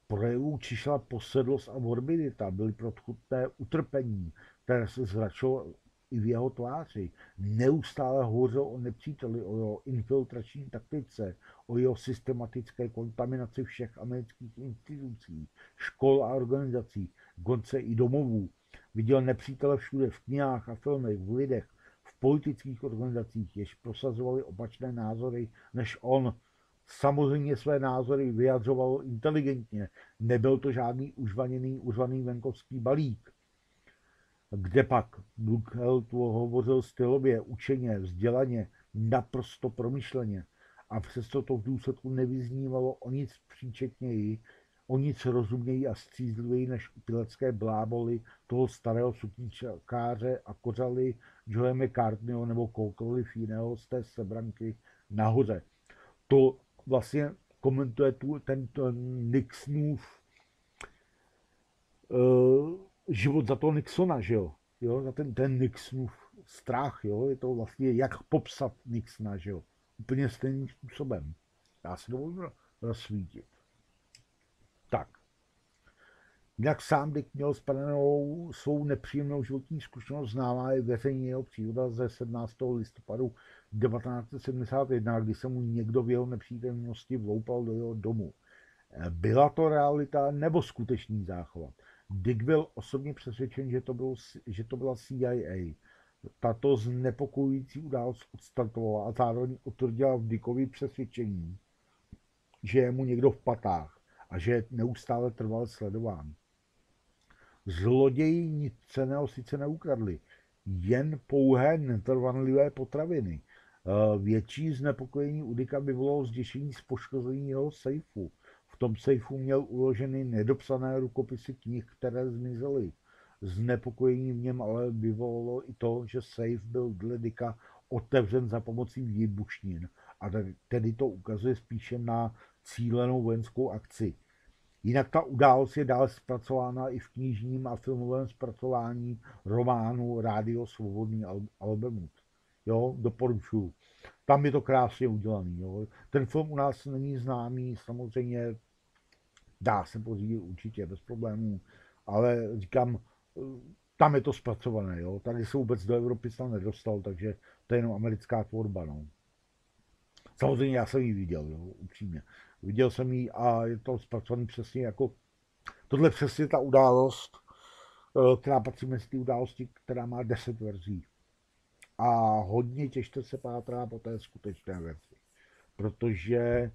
projevů čišla posedlost a morbidita, byly protchutné utrpení, které se zračilo i v jeho tváři. Neustále hovořil o nepříteli, o jeho infiltrační taktice, o jeho systematické kontaminaci všech amerických institucí, škol a organizací, gonce i domovů. Viděl nepřítele všude v knihách a filmech, v lidech, politických organizacích, jež prosazovali opačné názory než on. Samozřejmě své názory vyjadřoval inteligentně. Nebyl to žádný užvaněný, užvaný venkovský balík kde pak tu hovořil stylově, učeně, vzdělaně, naprosto promyšleně. A přesto to v důsledku nevyznívalo o nic příčetněji, o nic rozuměji a střízlivěji než pilecké bláboli toho starého sukničkáře a kořaly Joe McCartneyho nebo kohokoliv jiného z té sebranky nahoře. To vlastně komentuje tu, tento Nixonův uh, život za toho Nixona, že jo? jo za ten, ten Nixonův strach, jo? Je to vlastně, jak popsat Nixona, že jo? Úplně stejným způsobem. Já si dovolím rozsvítit. Tak. Jinak sám Dick měl s svou nepříjemnou životní zkušenost známá je veřejně jeho příhoda ze 17. listopadu 1971, kdy se mu někdo v jeho nepřítomnosti vloupal do jeho domu. Byla to realita nebo skutečný záchvat? Dick byl osobně přesvědčen, že to, byl, že to byla CIA. Tato znepokojující událost odstartovala a zároveň utvrdila v Dickovi přesvědčení, že je mu někdo v patách a že je neustále trval sledován. Zloději nic ceného sice neukradli, jen pouhé netrvanlivé potraviny. Eh, větší znepokojení u Dicka vyvolalo zděšení z poškození jeho sejfu tom sejfu měl uloženy nedopsané rukopisy knih, které zmizely. Znepokojení v něm ale vyvolalo i to, že sejf byl dle Dika otevřen za pomocí výbušnin a tedy to ukazuje spíše na cílenou vojenskou akci. Jinak ta událost je dále zpracována i v knižním a filmovém zpracování románu Rádio Svobodný Albemut. Jo, doporučuji. Tam je to krásně udělaný. Jo. Ten film u nás není známý, samozřejmě dá se pořídit určitě bez problémů, ale říkám, tam je to zpracované, jo. Tady se vůbec do Evropy tam nedostal, takže to je jenom americká tvorba, no. Samozřejmě já jsem ji viděl, jo, upřímně. Viděl jsem ji a je to zpracovaný přesně jako, tohle přesně ta událost, eh, která patří mezi ty události, která má 10 verzí. A hodně těžce se pátrá po té skutečné verzi. Protože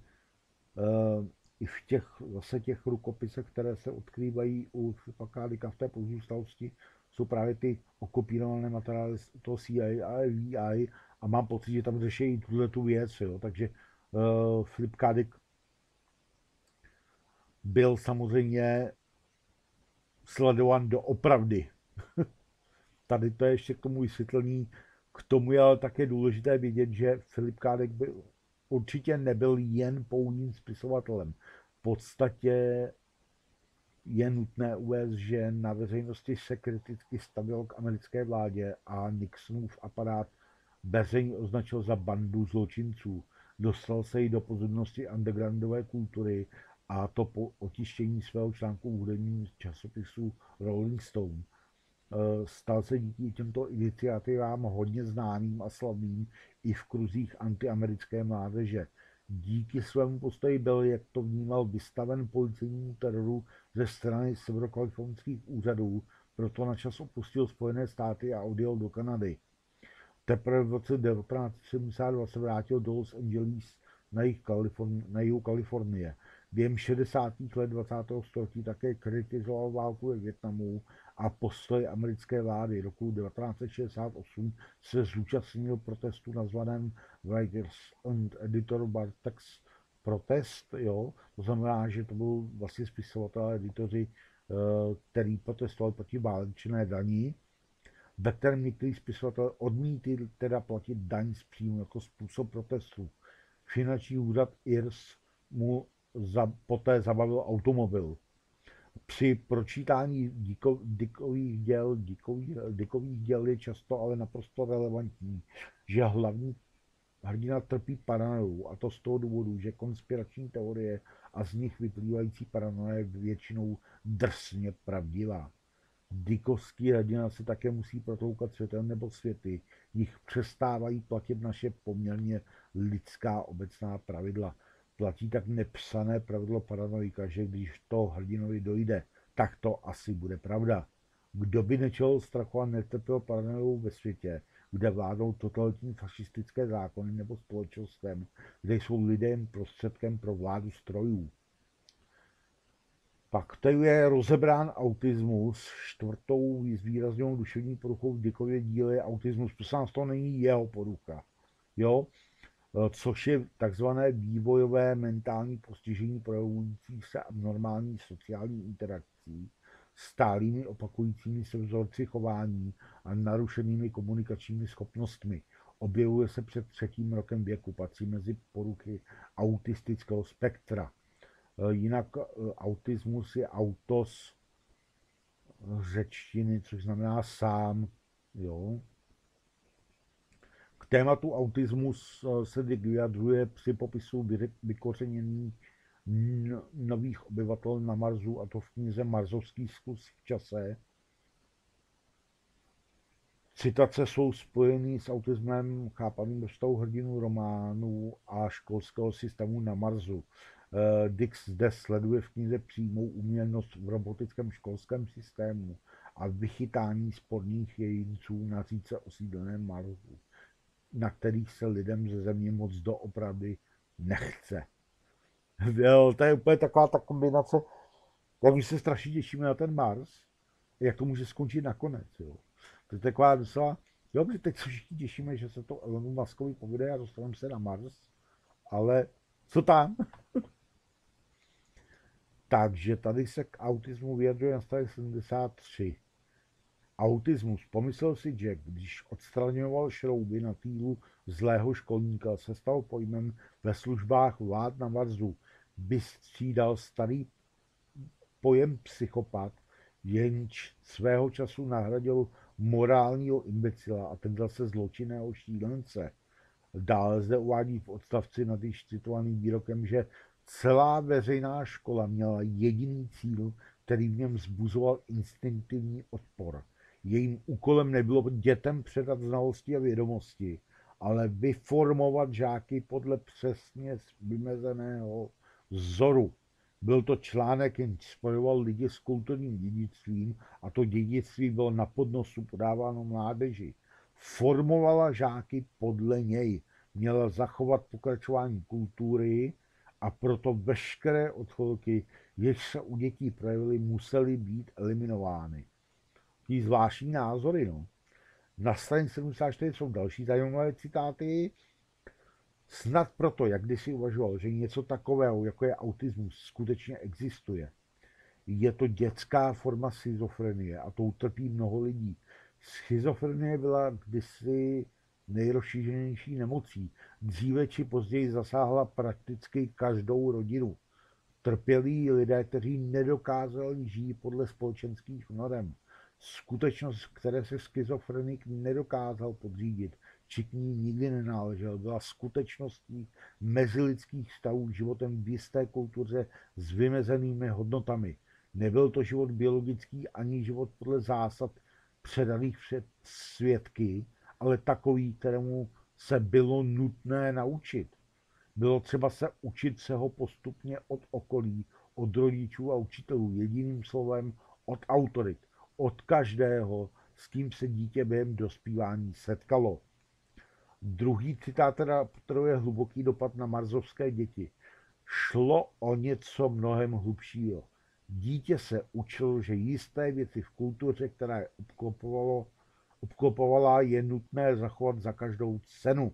uh, i v těch, zase těch rukopisech, které se odkrývají u Pakádika v té pozůstalosti, jsou právě ty okopírované materiály z toho CIA a VI a mám pocit, že tam řeší tuhle tu věc, jo. takže uh, Filip byl samozřejmě sledovan do opravdy. Tady to je ještě k tomu vysvětlení. K tomu je ale také důležité vidět, že Filip Kádek byl, určitě nebyl jen pouhým spisovatelem. V podstatě je nutné uvést, že na veřejnosti se kriticky stavil k americké vládě a Nixonův aparát veřejně označil za bandu zločinců. Dostal se i do pozornosti undergroundové kultury a to po otištění svého článku v hudebním časopisu Rolling Stone. E, stal se díky těmto iniciativám hodně známým a slavným i v kruzích antiamerické mládeže. Díky svému postoji byl, jak to vnímal, vystaven policejnímu teroru ze strany severokalifornských úřadů, proto na čas opustil Spojené státy a odjel do Kanady. Teprve v roce 1972 se vrátil do Los Angeles na jih, na jihu Kalifornie. Během 60. let 20. století také kritizoval válku ve Větnamu a postoj americké vlády. Roku 1968 se zúčastnil protestu nazvaném Writers and Editor Bartex protest, jo, to znamená, že to byl vlastně spisovatel a editoři, eh, který protestoval proti válečné daní, ve kterém některý spisovatel odmítli teda platit daň z příjmu jako způsob protestu. Finanční úřad IRS mu za, poté zabavil automobil. Při pročítání díko, díkových děl, díkových, díkových děl je často ale naprosto relevantní, že hlavní hrdina trpí paranoiou a to z toho důvodu, že konspirační teorie a z nich vyplývající paranoje je většinou drsně pravdivá. Dikovský hrdina se také musí protloukat světem nebo světy, jich přestávají platit naše poměrně lidská obecná pravidla – Platí tak nepsané pravidlo paranoika, že když to hrdinovi dojde, tak to asi bude pravda. Kdo by nečel strachu a netrpěl paranoiou ve světě, kde vládnou totalitní fašistické zákony nebo společnostem, kde jsou lidé prostředkem pro vládu strojů. Pak tady je rozebrán autismus, čtvrtou zvýrazněnou duševní poruchou v Dickově díle autismus. Prosím to není jeho porucha. Jo? Eh, což je takzvané vývojové mentální postižení projevující se abnormální sociální interakcí, stálými opakujícími se vzorci chování a narušenými komunikačními schopnostmi. Objevuje se před třetím rokem věku, patří mezi poruchy autistického spektra. Eh, jinak eh, autismus je autos řečtiny, což znamená sám. Jo? Tématu autismus eh, se vyjadřuje při popisu vykořenění nových obyvatel na Marsu, a to v knize Marzovský zkus v čase. Citace jsou spojeny s autismem chápaným vztahu hrdinu románu a školského systému na Marsu. Eh, Dix zde sleduje v knize přímou umělnost v robotickém školském systému a vychytání sporných jedinců na říce osídleném Marsu na kterých se lidem ze země moc doopravdy nechce. Jo, to je úplně taková ta kombinace, jak my se strašně těšíme na ten Mars, jak to může skončit nakonec. Jo. To je taková docela, jo, že teď se všichni těšíme, že se to Elonu Muskovi povede a dostaneme se na Mars, ale co tam? Takže tady se k autismu vyjadřuje na straně 73. Autismus. Pomyslel si Jack, když odstraňoval šrouby na týlu zlého školníka, se stal pojmem ve službách vlád na Marsu. Vystřídal starý pojem psychopat, jenž svého času nahradil morálního imbecila a ten zase zločinného šílence. Dále zde uvádí v odstavci nad již citovaným výrokem, že celá veřejná škola měla jediný cíl, který v něm zbuzoval instinktivní odpor – Jejím úkolem nebylo dětem předat znalosti a vědomosti, ale vyformovat žáky podle přesně vymezeného vzoru. Byl to článek, jen spojoval lidi s kulturním dědictvím a to dědictví bylo na podnosu podáváno mládeži. Formovala žáky podle něj. Měla zachovat pokračování kultury a proto veškeré odchylky, jež se u dětí projevily, musely být eliminovány. Tí zvláštní názory, no. Na straně 74 jsou další zajímavé citáty. Snad proto, jak kdysi uvažoval, že něco takového, jako je autismus, skutečně existuje. Je to dětská forma schizofrenie a to utrpí mnoho lidí. Schizofrenie byla kdysi nejrozšířenější nemocí. Dříve či později zasáhla prakticky každou rodinu. Trpělí lidé, kteří nedokázali žít podle společenských norem. Skutečnost, které se schizofrenik nedokázal podřídit, či k ní nikdy nenáležel, byla skutečností mezilidských stavů životem v jisté kultuře s vymezenými hodnotami. Nebyl to život biologický ani život podle zásad předaných před svědky, ale takový, kterému se bylo nutné naučit. Bylo třeba se učit se ho postupně od okolí, od rodičů a učitelů, jediným slovem od autorit, od každého, s kým se dítě během dospívání setkalo. Druhý citát teda je hluboký dopad na marzovské děti. Šlo o něco mnohem hlubšího. Dítě se učilo, že jisté věci v kultuře, která je obklopovalo, obklopovala, je nutné zachovat za každou cenu.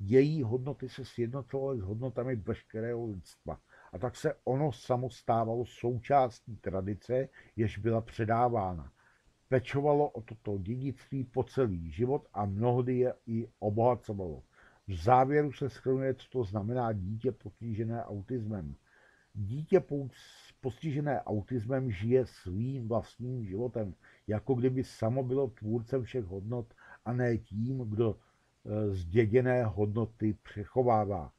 Její hodnoty se sjednocovaly s hodnotami veškerého lidstva. A tak se ono samo stávalo součástí tradice, jež byla předávána. Pečovalo o toto dědictví po celý život a mnohdy je i obohacovalo. V závěru se schrnuje, co to znamená dítě postižené autismem. Dítě postižené autismem žije svým vlastním životem, jako kdyby samo bylo tvůrcem všech hodnot a ne tím, kdo e, zděděné hodnoty přechovává.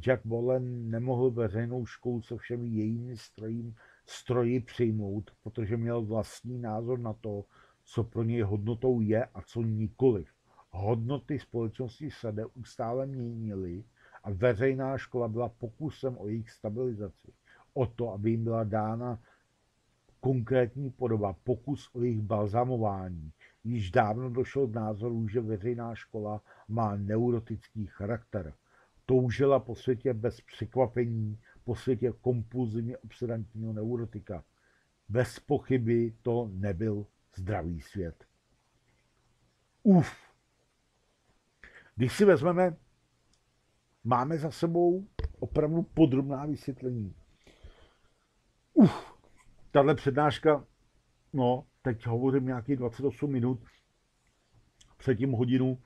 Jack Bolen nemohl veřejnou školu se všemi jejími strojím, stroji přijmout, protože měl vlastní názor na to, co pro něj hodnotou je a co nikoliv. Hodnoty společnosti se neustále měnily a veřejná škola byla pokusem o jejich stabilizaci. O to, aby jim byla dána konkrétní podoba, pokus o jejich balzamování. Již dávno došlo k názoru, že veřejná škola má neurotický charakter. Toužila po světě bez překvapení, po světě kompulzivně obsedantního neurotika. Bez pochyby to nebyl zdravý svět. Uf. Když si vezmeme, máme za sebou opravdu podrobná vysvětlení. Uf. Tahle přednáška, no, teď hovořím nějakých 28 minut, předtím hodinu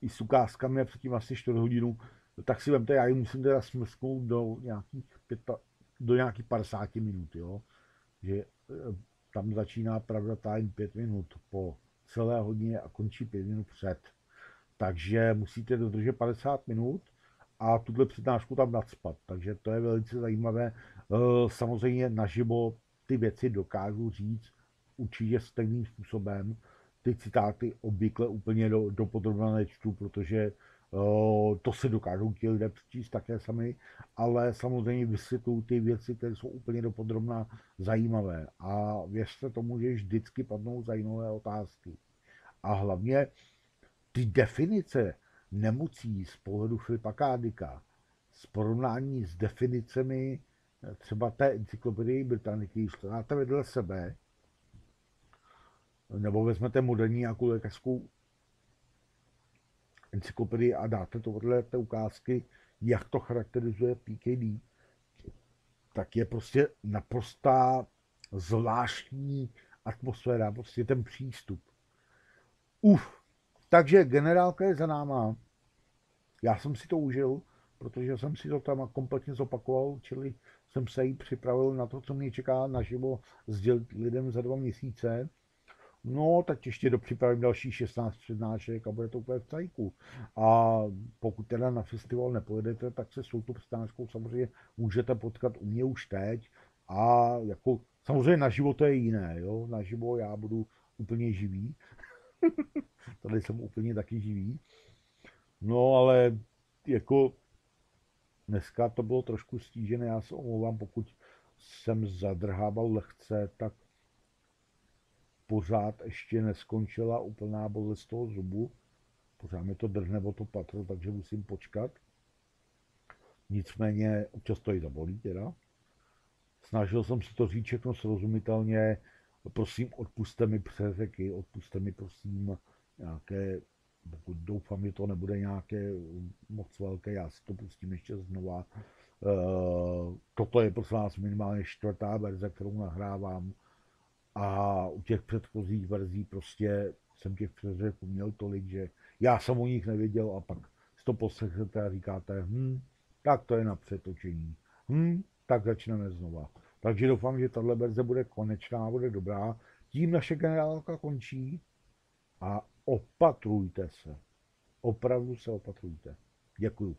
i s ukázkami a předtím asi 4 hodinu, tak si vemte, já ji musím teda smrsknout do nějakých, pěta, do nějakých 50 minut, jo. Že eh, tam začíná pravda time 5 minut po celé hodině a končí 5 minut před. Takže musíte dodržet 50 minut a tuhle přednášku tam nadspat. Takže to je velice zajímavé. Eh, samozřejmě naživo ty věci dokážu říct určitě stejným způsobem. Ty citáty obvykle úplně do, do podrobna nečtu, protože to se dokážou ti lidé přečíst také sami, ale samozřejmě vysvětlují ty věci, které jsou úplně dopodrobná zajímavé. A věřte tomu, že vždycky padnou zajímavé otázky. A hlavně ty definice nemocí z pohledu Filipa Kádika, s porovnání s definicemi třeba té encyklopedii Britanniky, když to dáte vedle sebe, nebo vezmete moderní nějakou lékařskou encyklopedii a dáte to té ukázky, jak to charakterizuje PKD, tak je prostě naprostá zvláštní atmosféra, prostě ten přístup. Uf, takže generálka je za náma. Já jsem si to užil, protože jsem si to tam kompletně zopakoval, čili jsem se jí připravil na to, co mě čeká naživo sdělit lidem za dva měsíce. No, tak ještě dopřipravím další 16 přednášek a bude to úplně v cajku. A pokud teda na festival nepojedete, tak se s touto přednáškou samozřejmě můžete potkat u mě už teď. A jako, samozřejmě naživo to je jiné, jo. Naživo já budu úplně živý. Tady jsem úplně taky živý. No ale jako dneska to bylo trošku stížené, já se omlouvám, pokud jsem zadrhával lehce, tak pořád ještě neskončila úplná bolest toho zubu. Pořád mi to drhne o to patro, takže musím počkat. Nicméně občas to i zabolí teda. Snažil jsem se to říct všechno srozumitelně. Prosím, odpuste mi přeřeky, odpuste mi prosím nějaké, pokud doufám, že to nebude nějaké moc velké, já si to pustím ještě znova. Uh, toto je prosím vás minimálně čtvrtá verze, kterou nahrávám a u těch předchozích verzí prostě jsem těch přeřeků měl tolik, že já jsem o nich nevěděl a pak si to poslechnete a říkáte, hm, tak to je na přetočení. Hm, tak začneme znova. Takže doufám, že tahle verze bude konečná, bude dobrá. Tím naše generálka končí a opatrujte se. Opravdu se opatrujte. Děkuju.